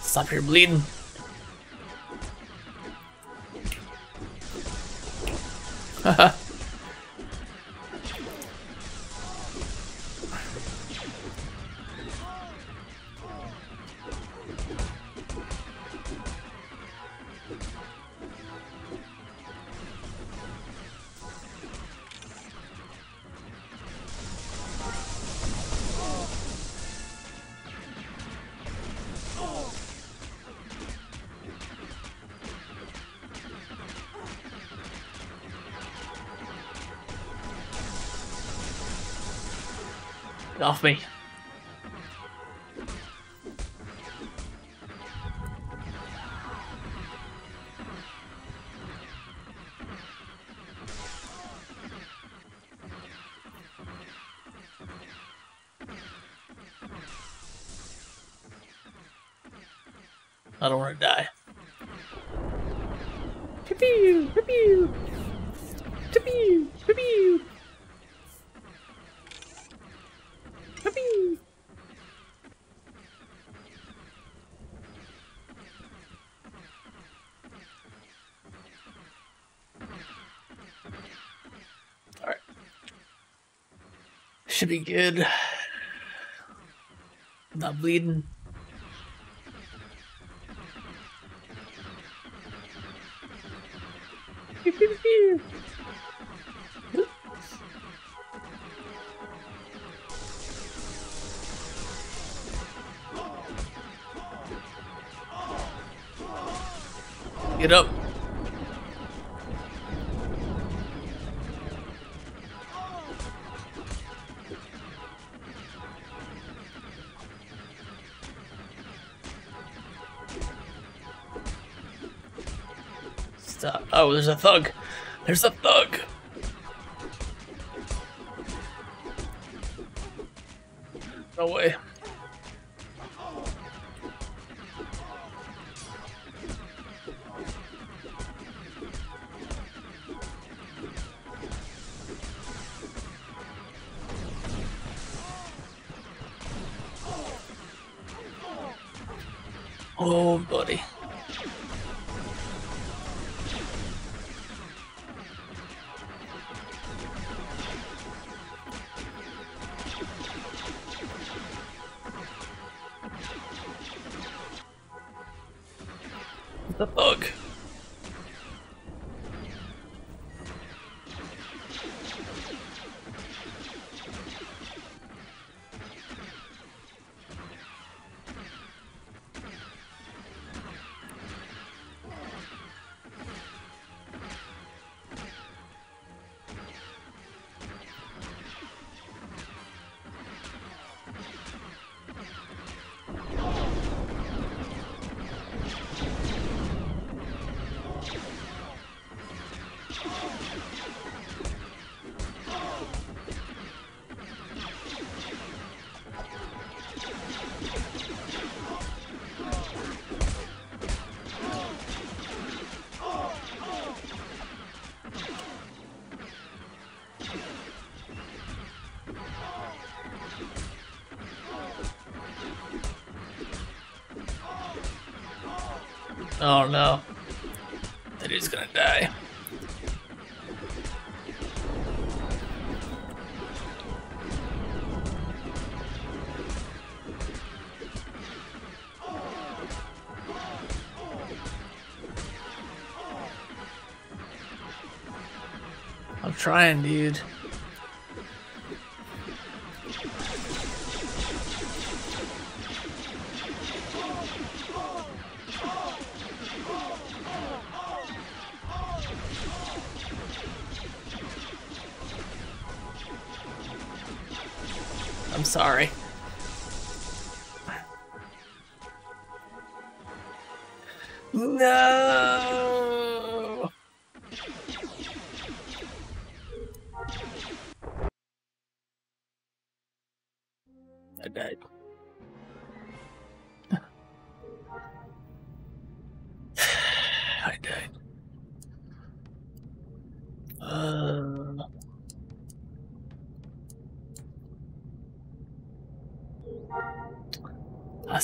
Speaker 1: Stop your bleeding. Off me. I don't want to die. Be good. Not bleeding. Oh, there's a thug. There's a thug. Trying, dude.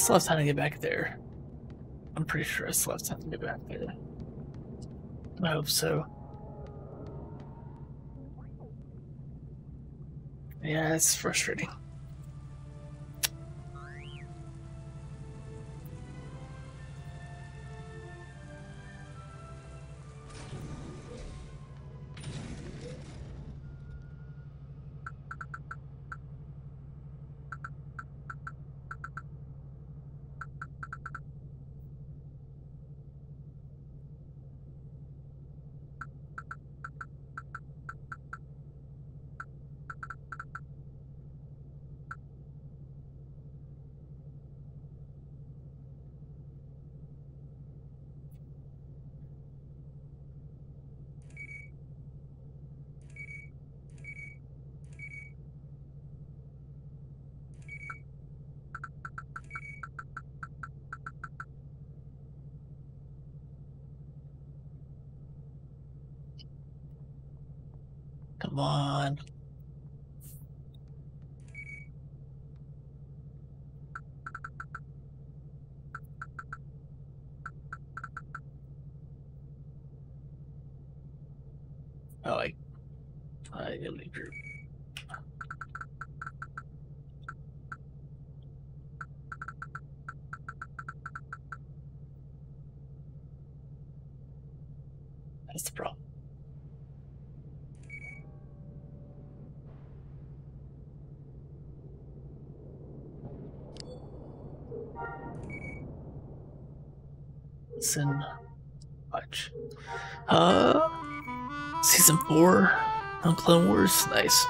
Speaker 1: Still have time to get back there. I'm pretty sure I still have time to get back there. I hope so. Yeah, it's frustrating. Listen, watch. Uh, season four on Clone Wars. Nice.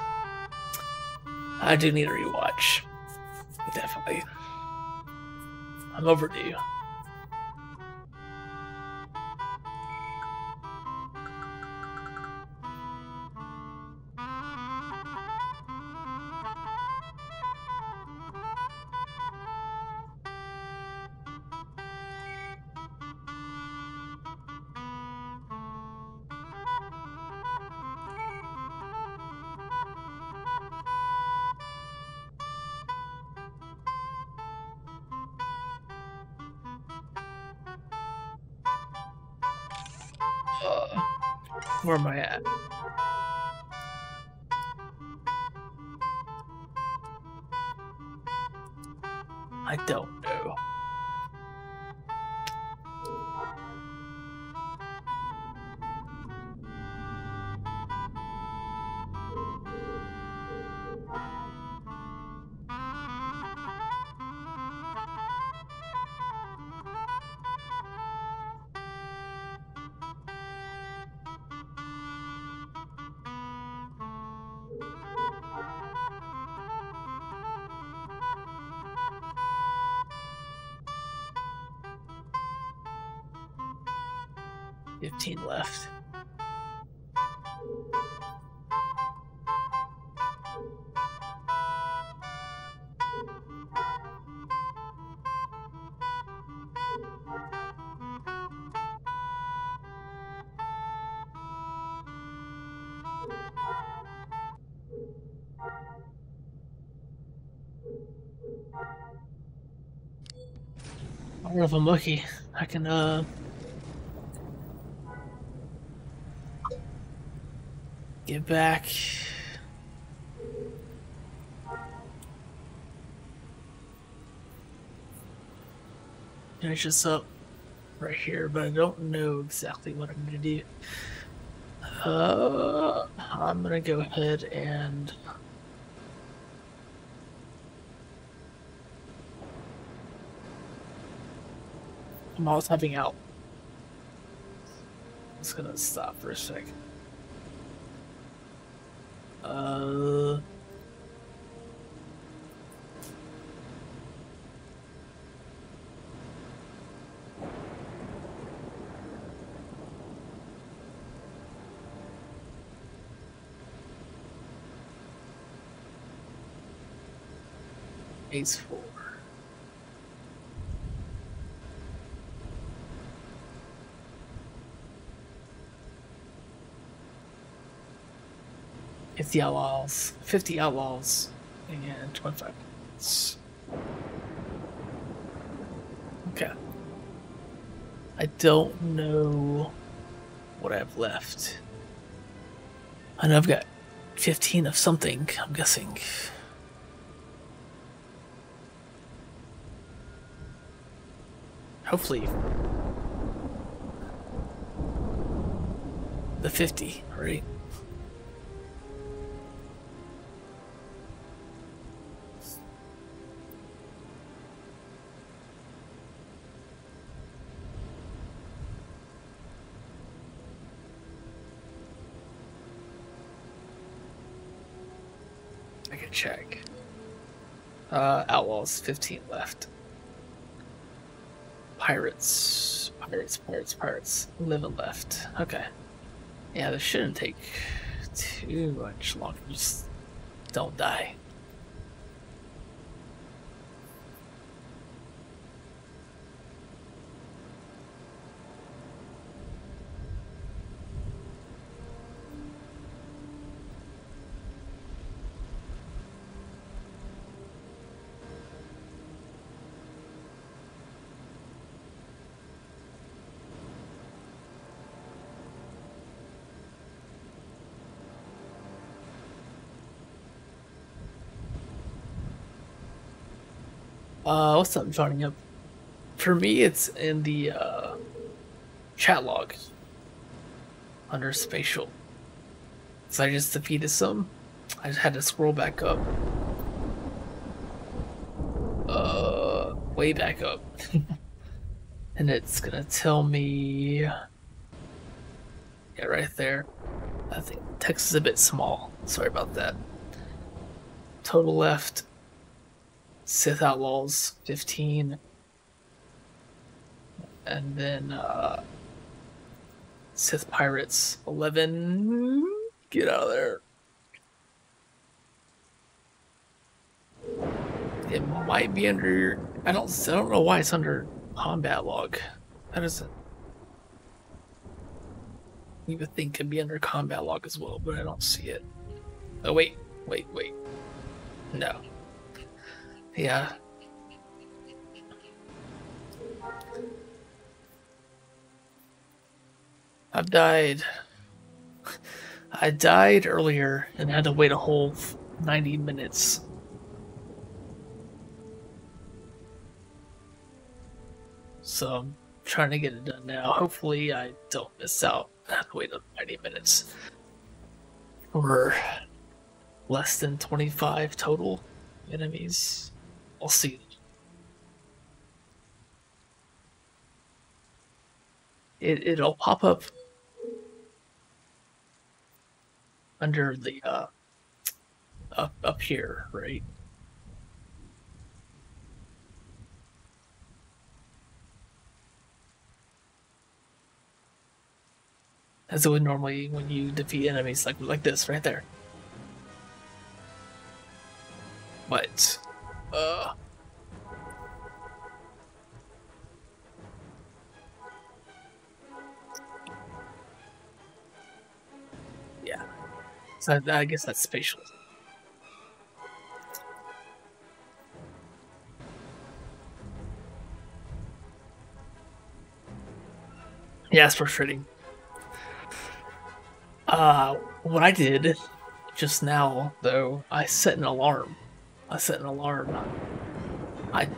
Speaker 1: I do need a rewatch. Definitely. I'm overdue. If I'm lucky. I can uh get back. Finish this up right here, but I don't know exactly what I'm gonna do. Uh, I'm gonna go ahead and I'm always typing out. I'm Just gonna stop for a sec. Uh. Ace. Fifty outlaws. Fifty outlaws. And twenty-five. points. Okay. I don't know what I have left. I know I've got fifteen of something. I'm guessing. Hopefully. The 50, right? Uh, Outlaws, 15 left. Pirates, pirates, pirates, pirates. 11 left. Okay. Yeah, this shouldn't take too much longer. Just don't die. What's up, joining up? For me, it's in the uh, chat log under spatial. So I just defeated some. I just had to scroll back up. Uh, way back up. and it's gonna tell me Yeah, right there. I think text is a bit small. Sorry about that. Total left. Sith Outlaws 15. And then uh Sith Pirates 11. Get out of there. It might be under. I don't. I don't know why it's under combat log. That isn't. You would think could be under combat log as well, but I don't see it. Oh wait, wait, wait. No. Yeah. I've died. I died earlier and had to wait a whole 90 minutes. So I'm trying to get it done now. Hopefully I don't miss out. I have to wait 90 minutes. Or less than 25 total enemies. I'll see. It, it'll pop up under the uh, up up here, right? As it would normally when you defeat enemies like like this right there. So I guess that's spatial. Yeah, it's frustrating. Uh, what I did just now, though, I set an alarm. I set an alarm. I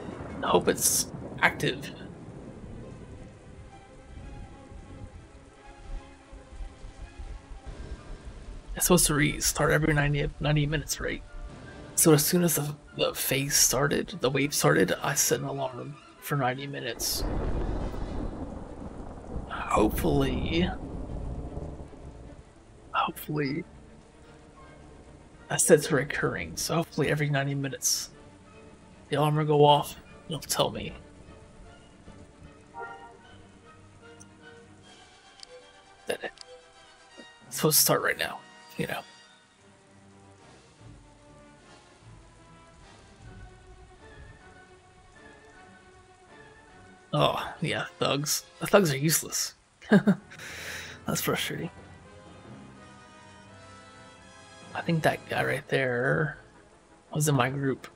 Speaker 1: hope it's active. It's supposed to restart every 90, 90 minutes, right? So as soon as the, the phase started, the wave started, I set an alarm for 90 minutes. Hopefully, hopefully, I said it's recurring, so hopefully every 90 minutes the alarm will go off, and it'll tell me. That it's supposed to start right now you know. Oh, yeah, thugs. The thugs are useless. That's frustrating. I think that guy right there was in my group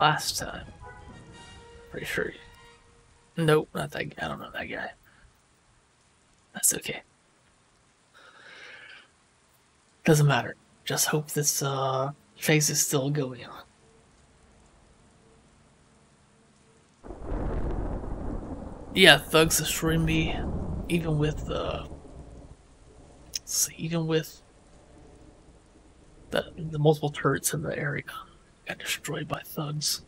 Speaker 1: last time. Pretty sure. Nope, not that guy. I don't know that guy. That's okay. Doesn't matter. Just hope this uh, phase is still going on. Yeah, thugs destroy me, even with uh, even with the the multiple turrets in the area got destroyed by thugs.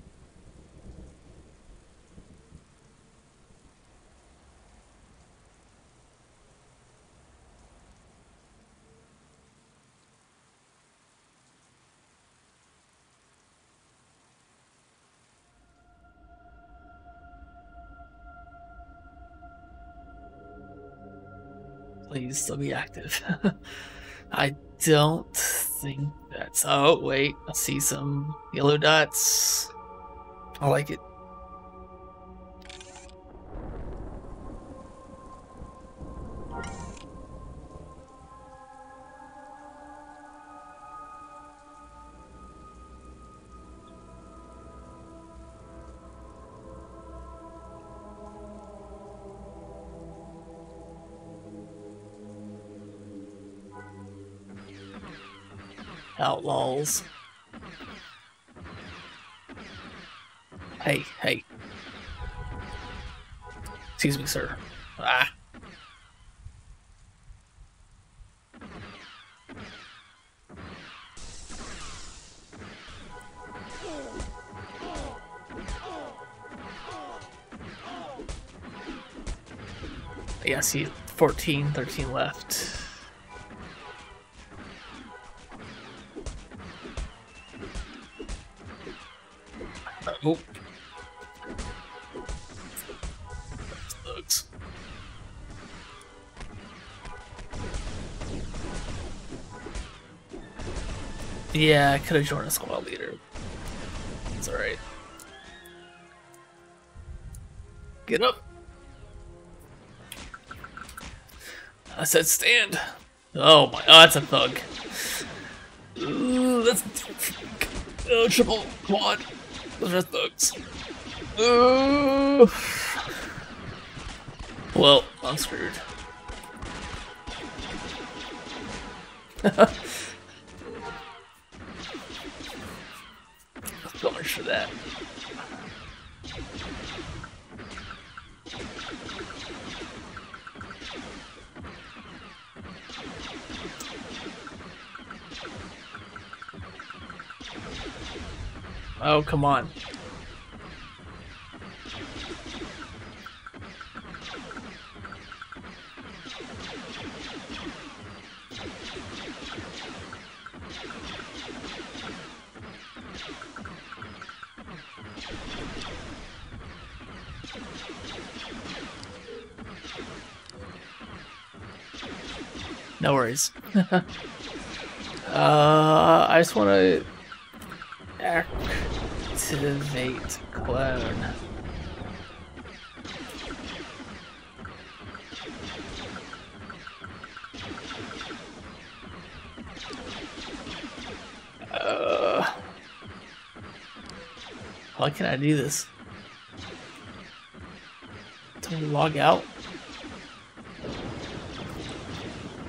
Speaker 1: Please still be active. I don't think that's. Oh, wait. I see some yellow dots. I like it. Outlaws. Hey, hey. Excuse me, sir. Ah. Yeah, see, 14, 13 left. Oh. Yeah, I could have joined a squad leader. It's alright. Get up! I said stand! Oh my, oh, that's a thug. Ooh, that's oh, triple quad. Those are thugs. Ooh. Well, I'm screwed. Going for that. Oh, come on. No worries. uh, I just want to activate clone. Uh, how can I do this? To log out?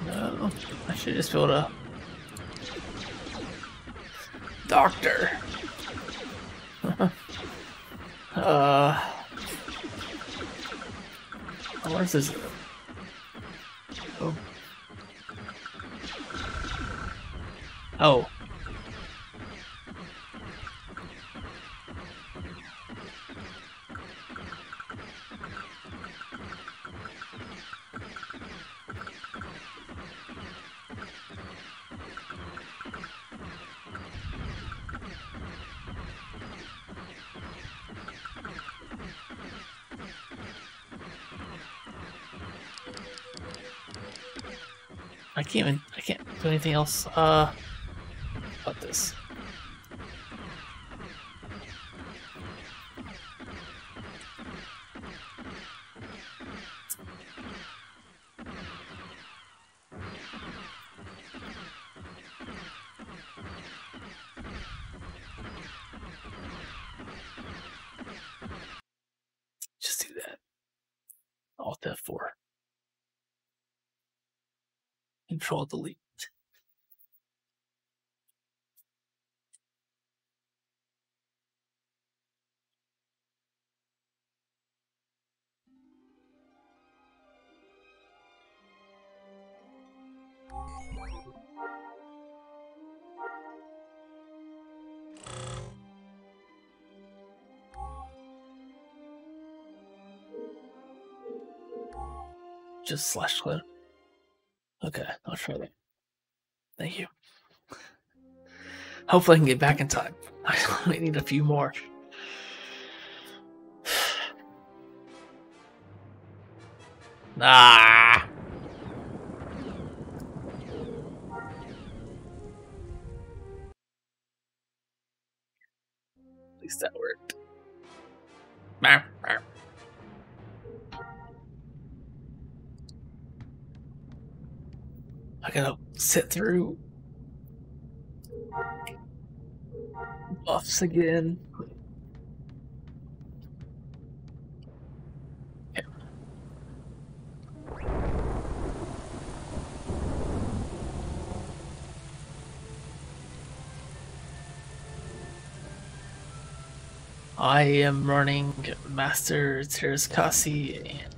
Speaker 1: No, I should just able to. Doctor. Uh. This? Oh. Oh. Can't even, I can't do anything else, uh, Just slash clear. Okay, I'll try that. Thank you. Hopefully I can get back in time. I only need a few more. Ah! Sit through buffs again. I am running Master Teras Kasi and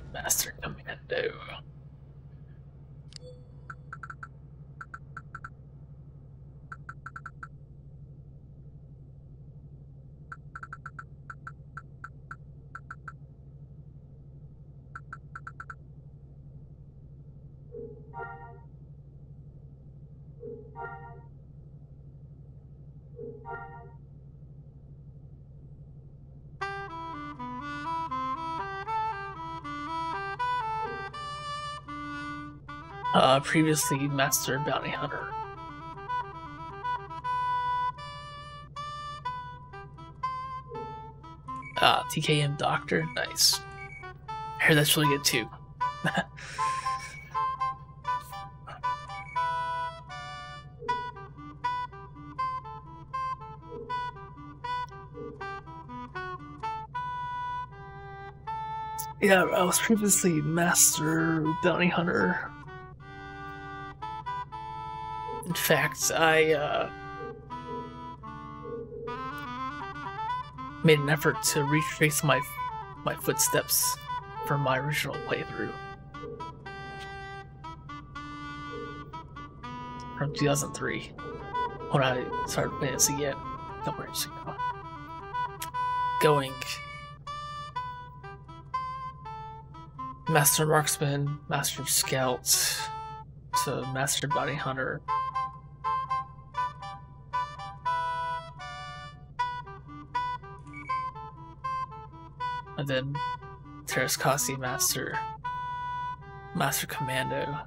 Speaker 1: previously Master Bounty Hunter. Ah, TKM Doctor, nice. I heard that's really good too. yeah, I was previously Master Bounty Hunter. Fact, I uh, made an effort to retrace my my footsteps from my original playthrough from 2003 when I started playing this again a couple years. Going Master Marksman, Master Scout, to Master Bounty Hunter. And then Teras Master, Master Commando.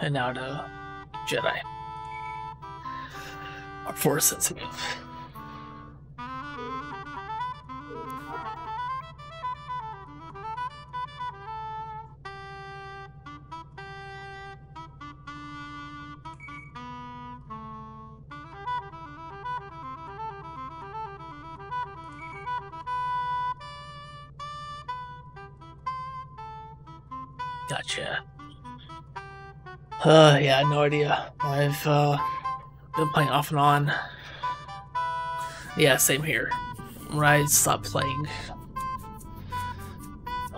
Speaker 1: And now to Jedi. Are Force sensitive. Uh, yeah, no idea. I've uh, been playing off and on. Yeah, same here. When I stopped playing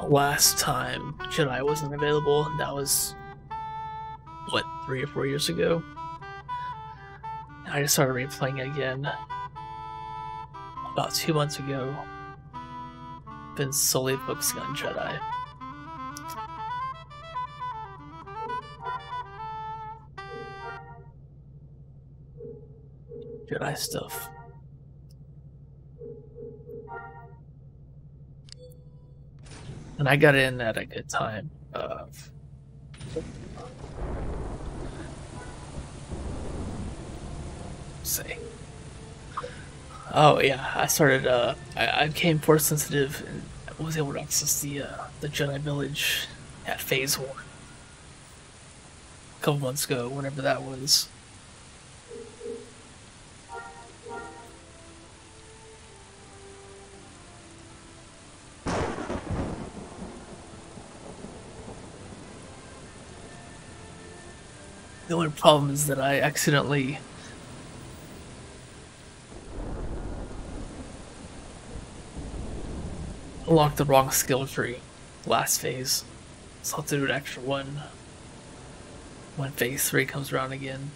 Speaker 1: last time Jedi wasn't available, that was what three or four years ago. I just started replaying again about two months ago. Been solely focusing on Jedi. Stuff. And I got in at a good time of say. Oh yeah, I started. Uh, I, I became force sensitive and was able to access the uh, the Jedi village at Phase One a couple months ago, whenever that was. The only problem is that I accidentally unlocked the wrong skill tree last phase. So I'll have to do an extra one when phase 3 comes around again.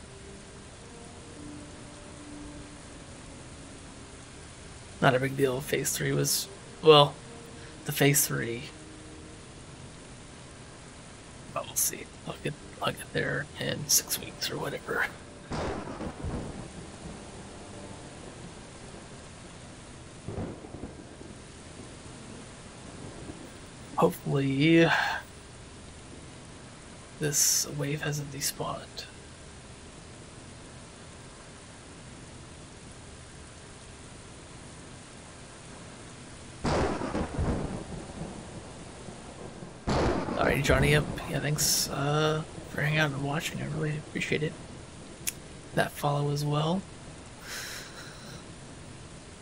Speaker 1: Not a big deal. Phase 3 was, well, the phase 3. But we'll see. I'll get I'll get there in six weeks or whatever. Hopefully, this wave hasn't despawned. Johnny, yep. Yeah, thanks. Uh, for hanging out and watching. I really appreciate it. That follow as well.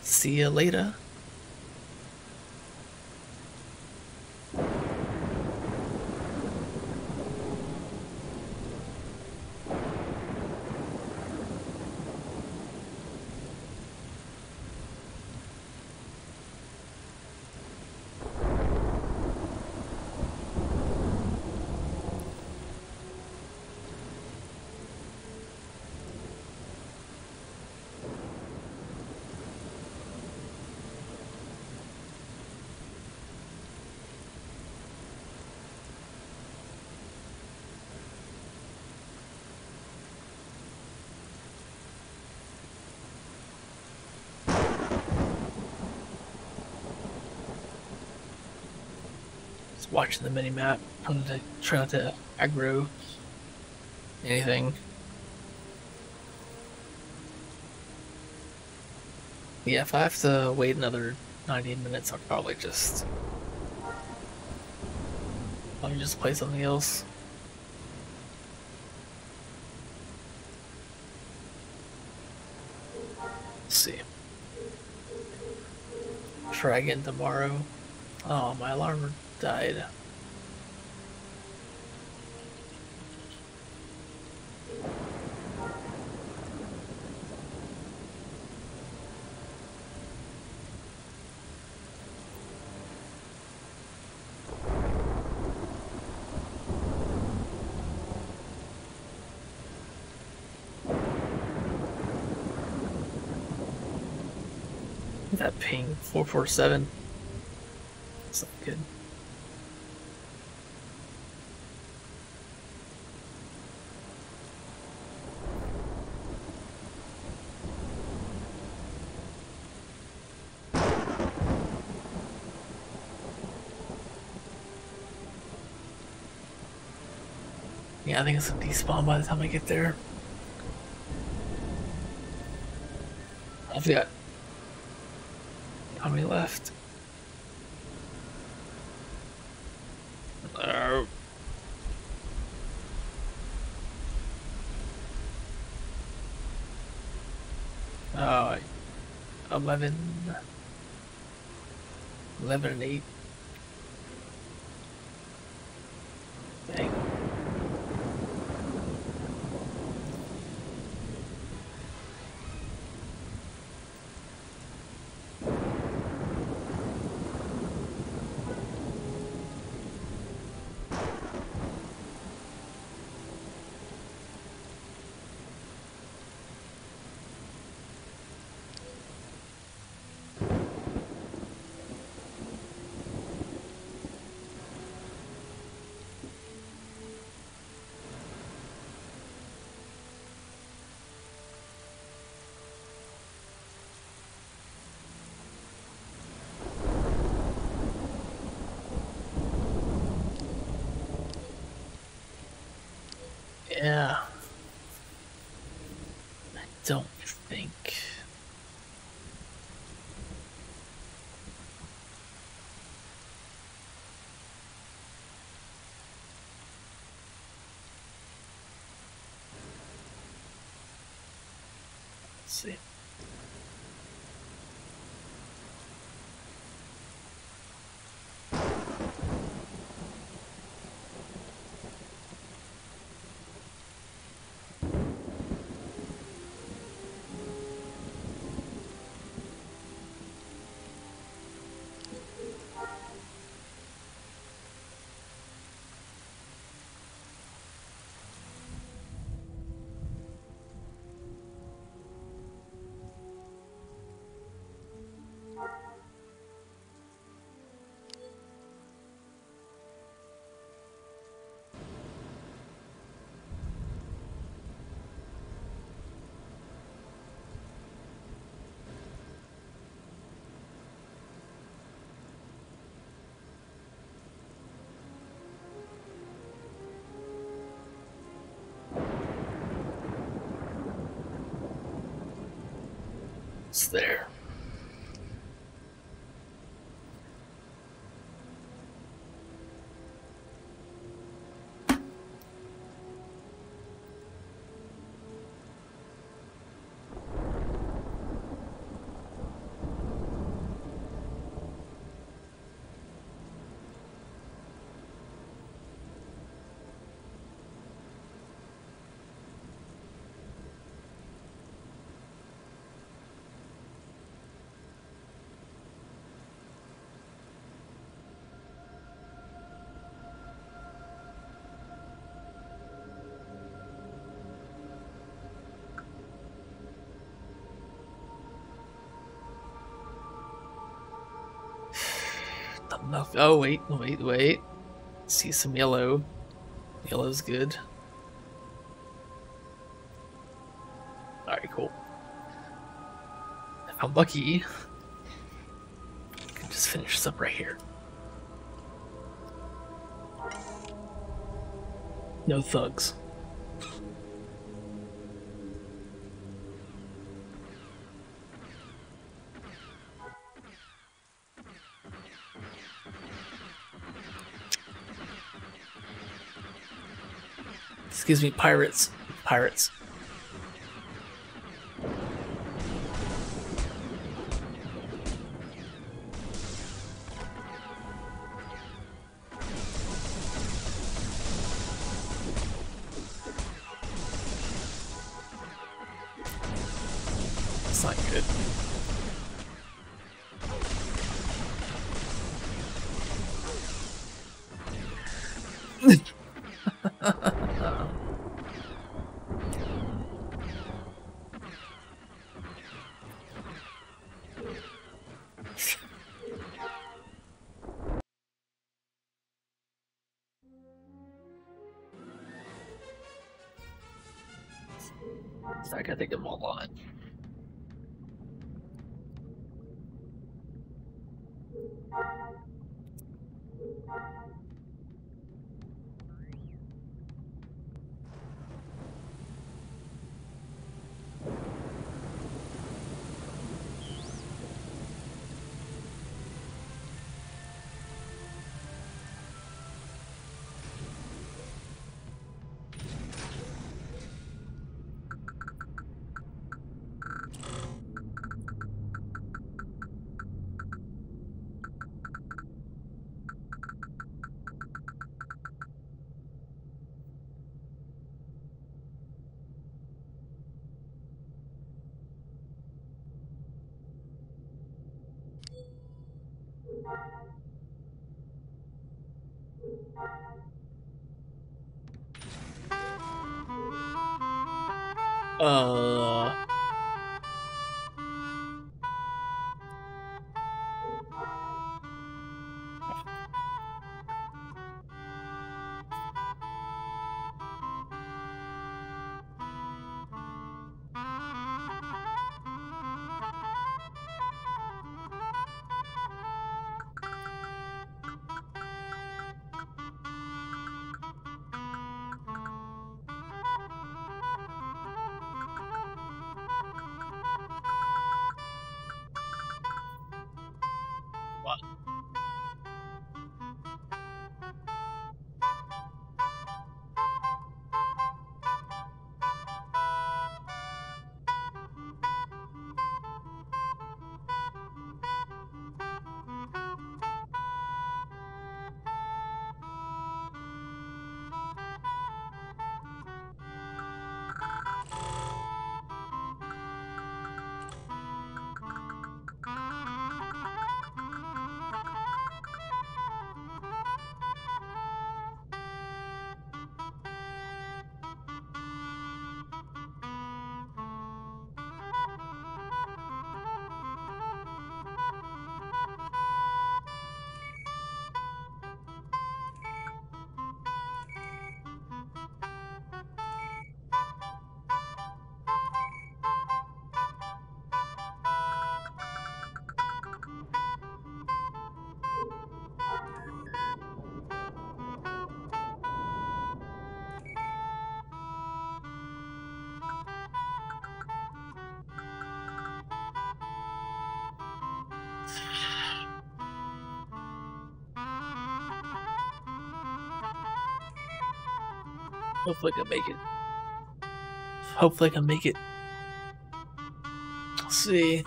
Speaker 1: See you later. Watching the mini map, trying to try not to aggro anything. Yeah, if I have to wait another 90 minutes, I'll probably just. I'll just play something else. Let's see. Try again tomorrow. Oh, my alarm died. That ping 447. That's not good. Yeah, I think it's a despawn by the time I get there. I've got how many left? Oh. Oh, 11, 11 and 8. Dang. Yeah. I don't think. See. There. Nothing. Oh, wait, wait, wait. See some yellow. Yellow's good. Alright, cool. I'm lucky, I can just finish this up right here. No thugs. Excuse me, pirates. Pirates. Hopefully I can make it. Hopefully I can make it. Let's see.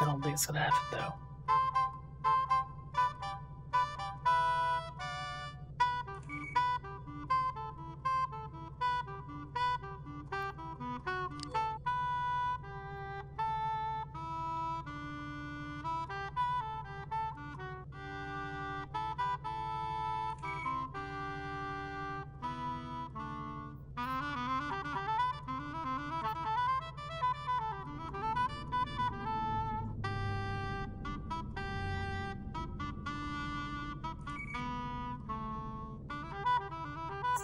Speaker 1: I don't think it's gonna happen though.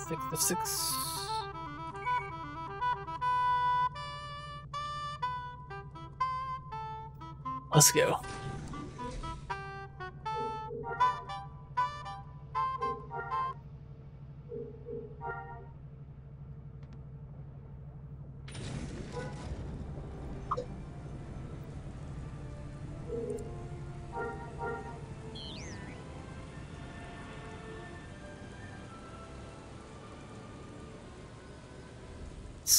Speaker 1: Six to six. Let's go.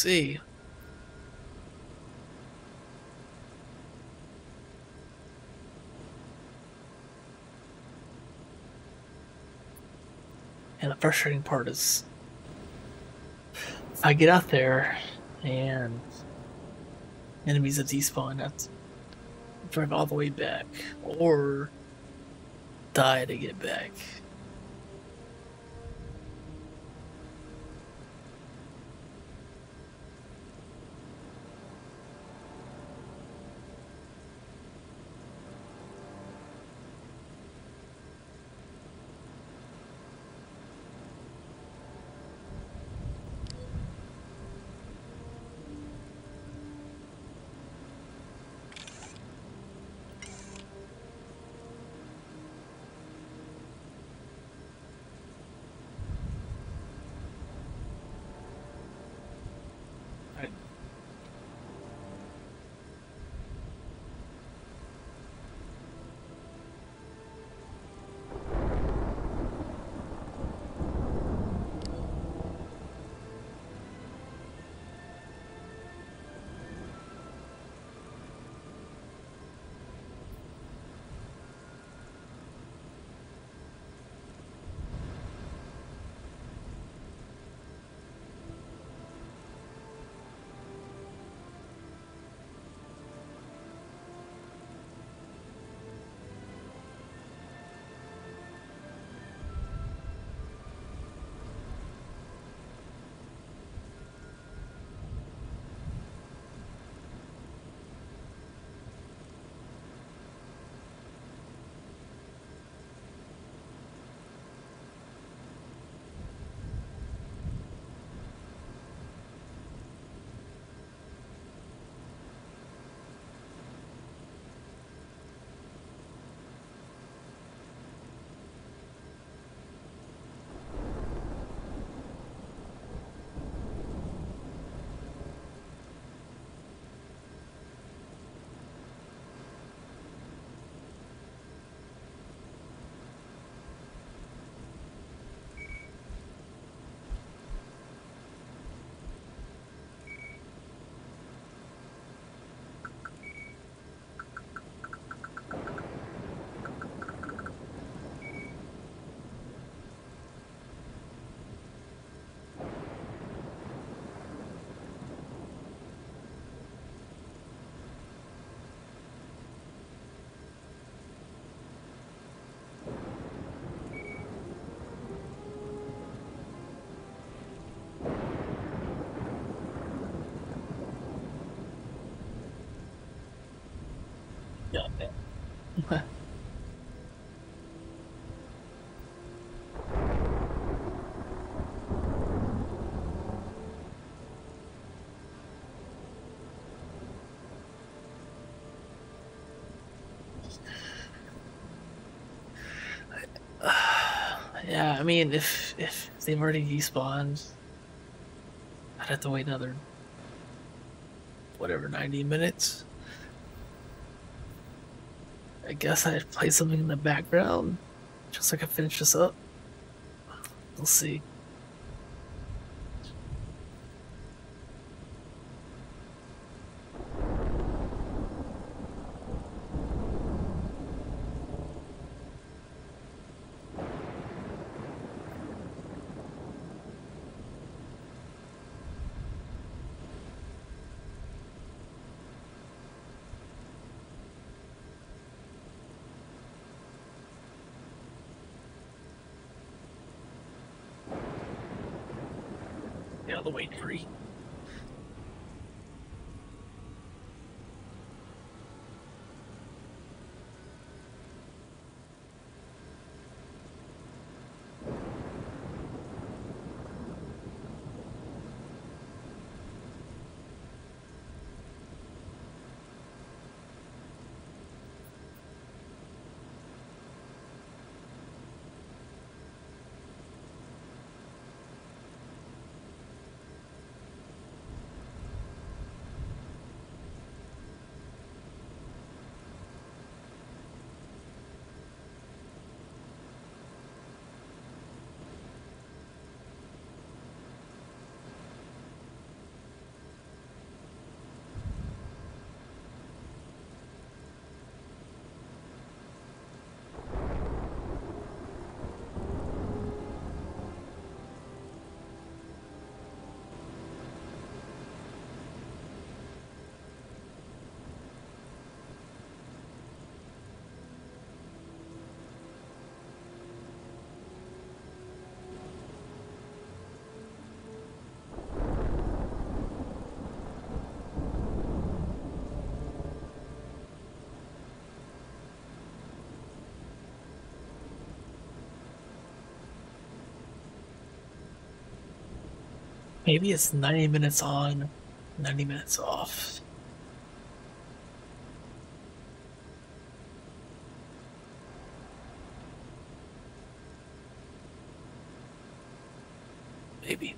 Speaker 1: See. And the frustrating part is I get out there and enemies have despawned, I have to drive all the way back or die to get back. I mean, if if they've already despawned, I'd have to wait another whatever ninety minutes. I guess I'd play something in the background just so I can finish this up. We'll see. Yeah, the wait free. Maybe it's 90 minutes on, 90 minutes off. Maybe.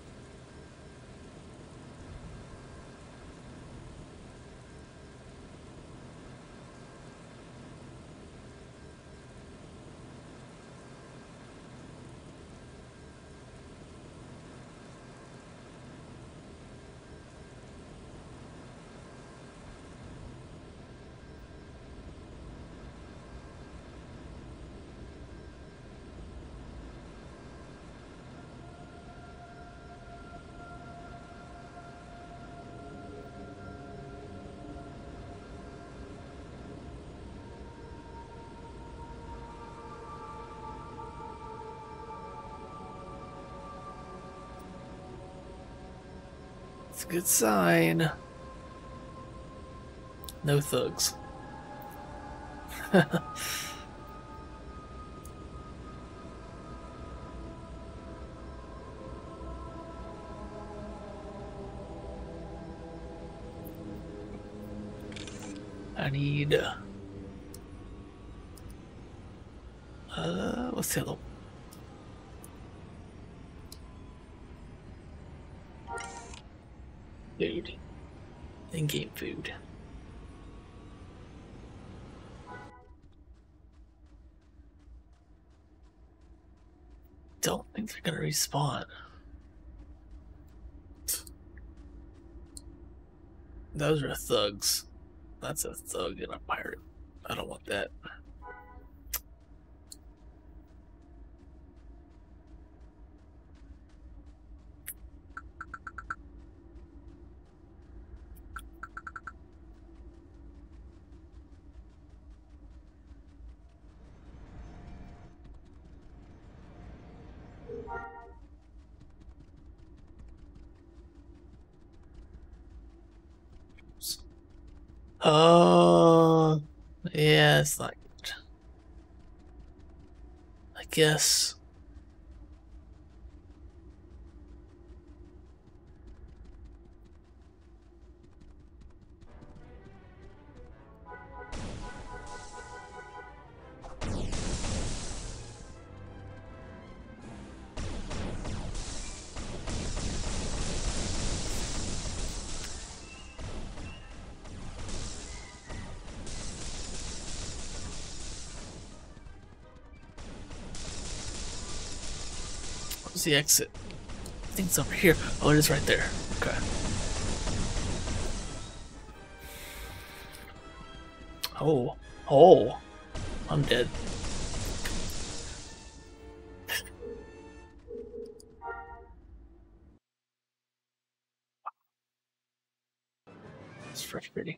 Speaker 1: It's a good sign. No thugs. I need uh what's the other food. In-game food. Don't think they're gonna respawn. Those are thugs. That's a thug and a pirate. I don't want that. Oh, yeah, it's like, I guess. Where's the exit? I think it's over here. Oh, it is right there. Okay. Oh. Oh. I'm dead. It's frustrating.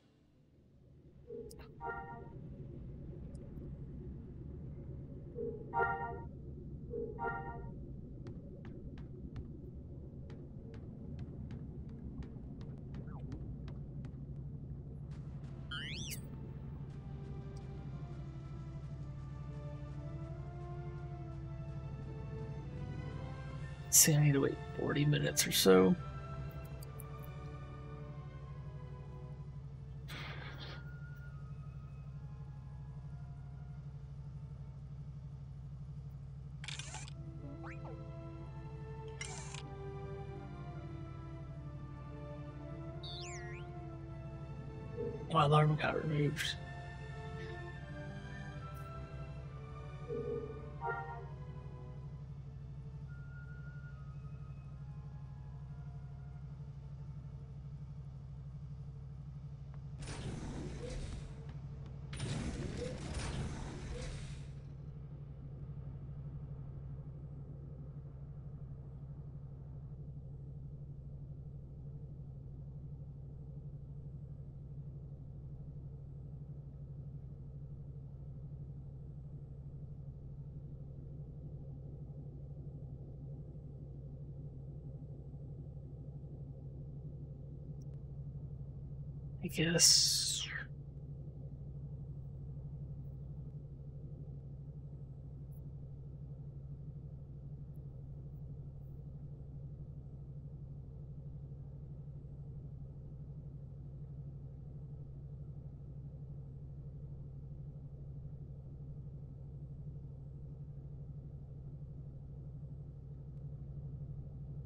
Speaker 1: 40 minutes or so. My alarm got removed. guess.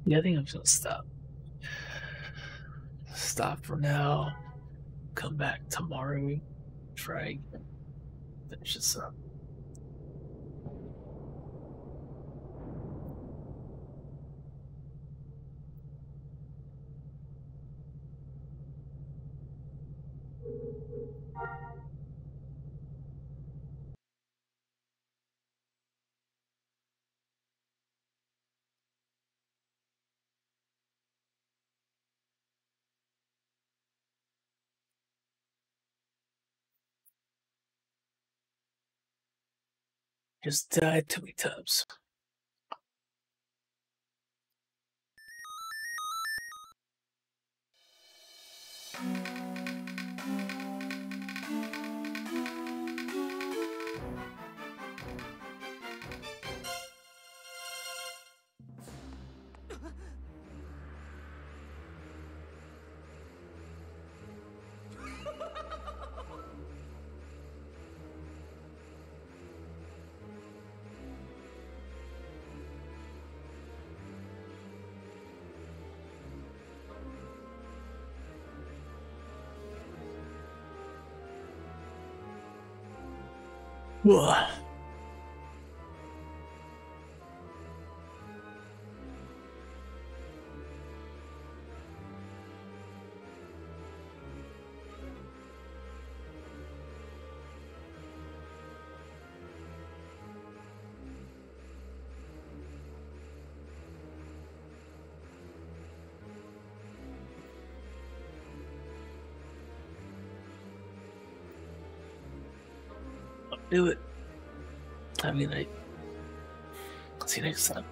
Speaker 1: Yeah, I think I'm just gonna stop. Stop for now. Come back tomorrow. Try. Finish this up. Just died too many 哇 do it. I mean, I see you next time.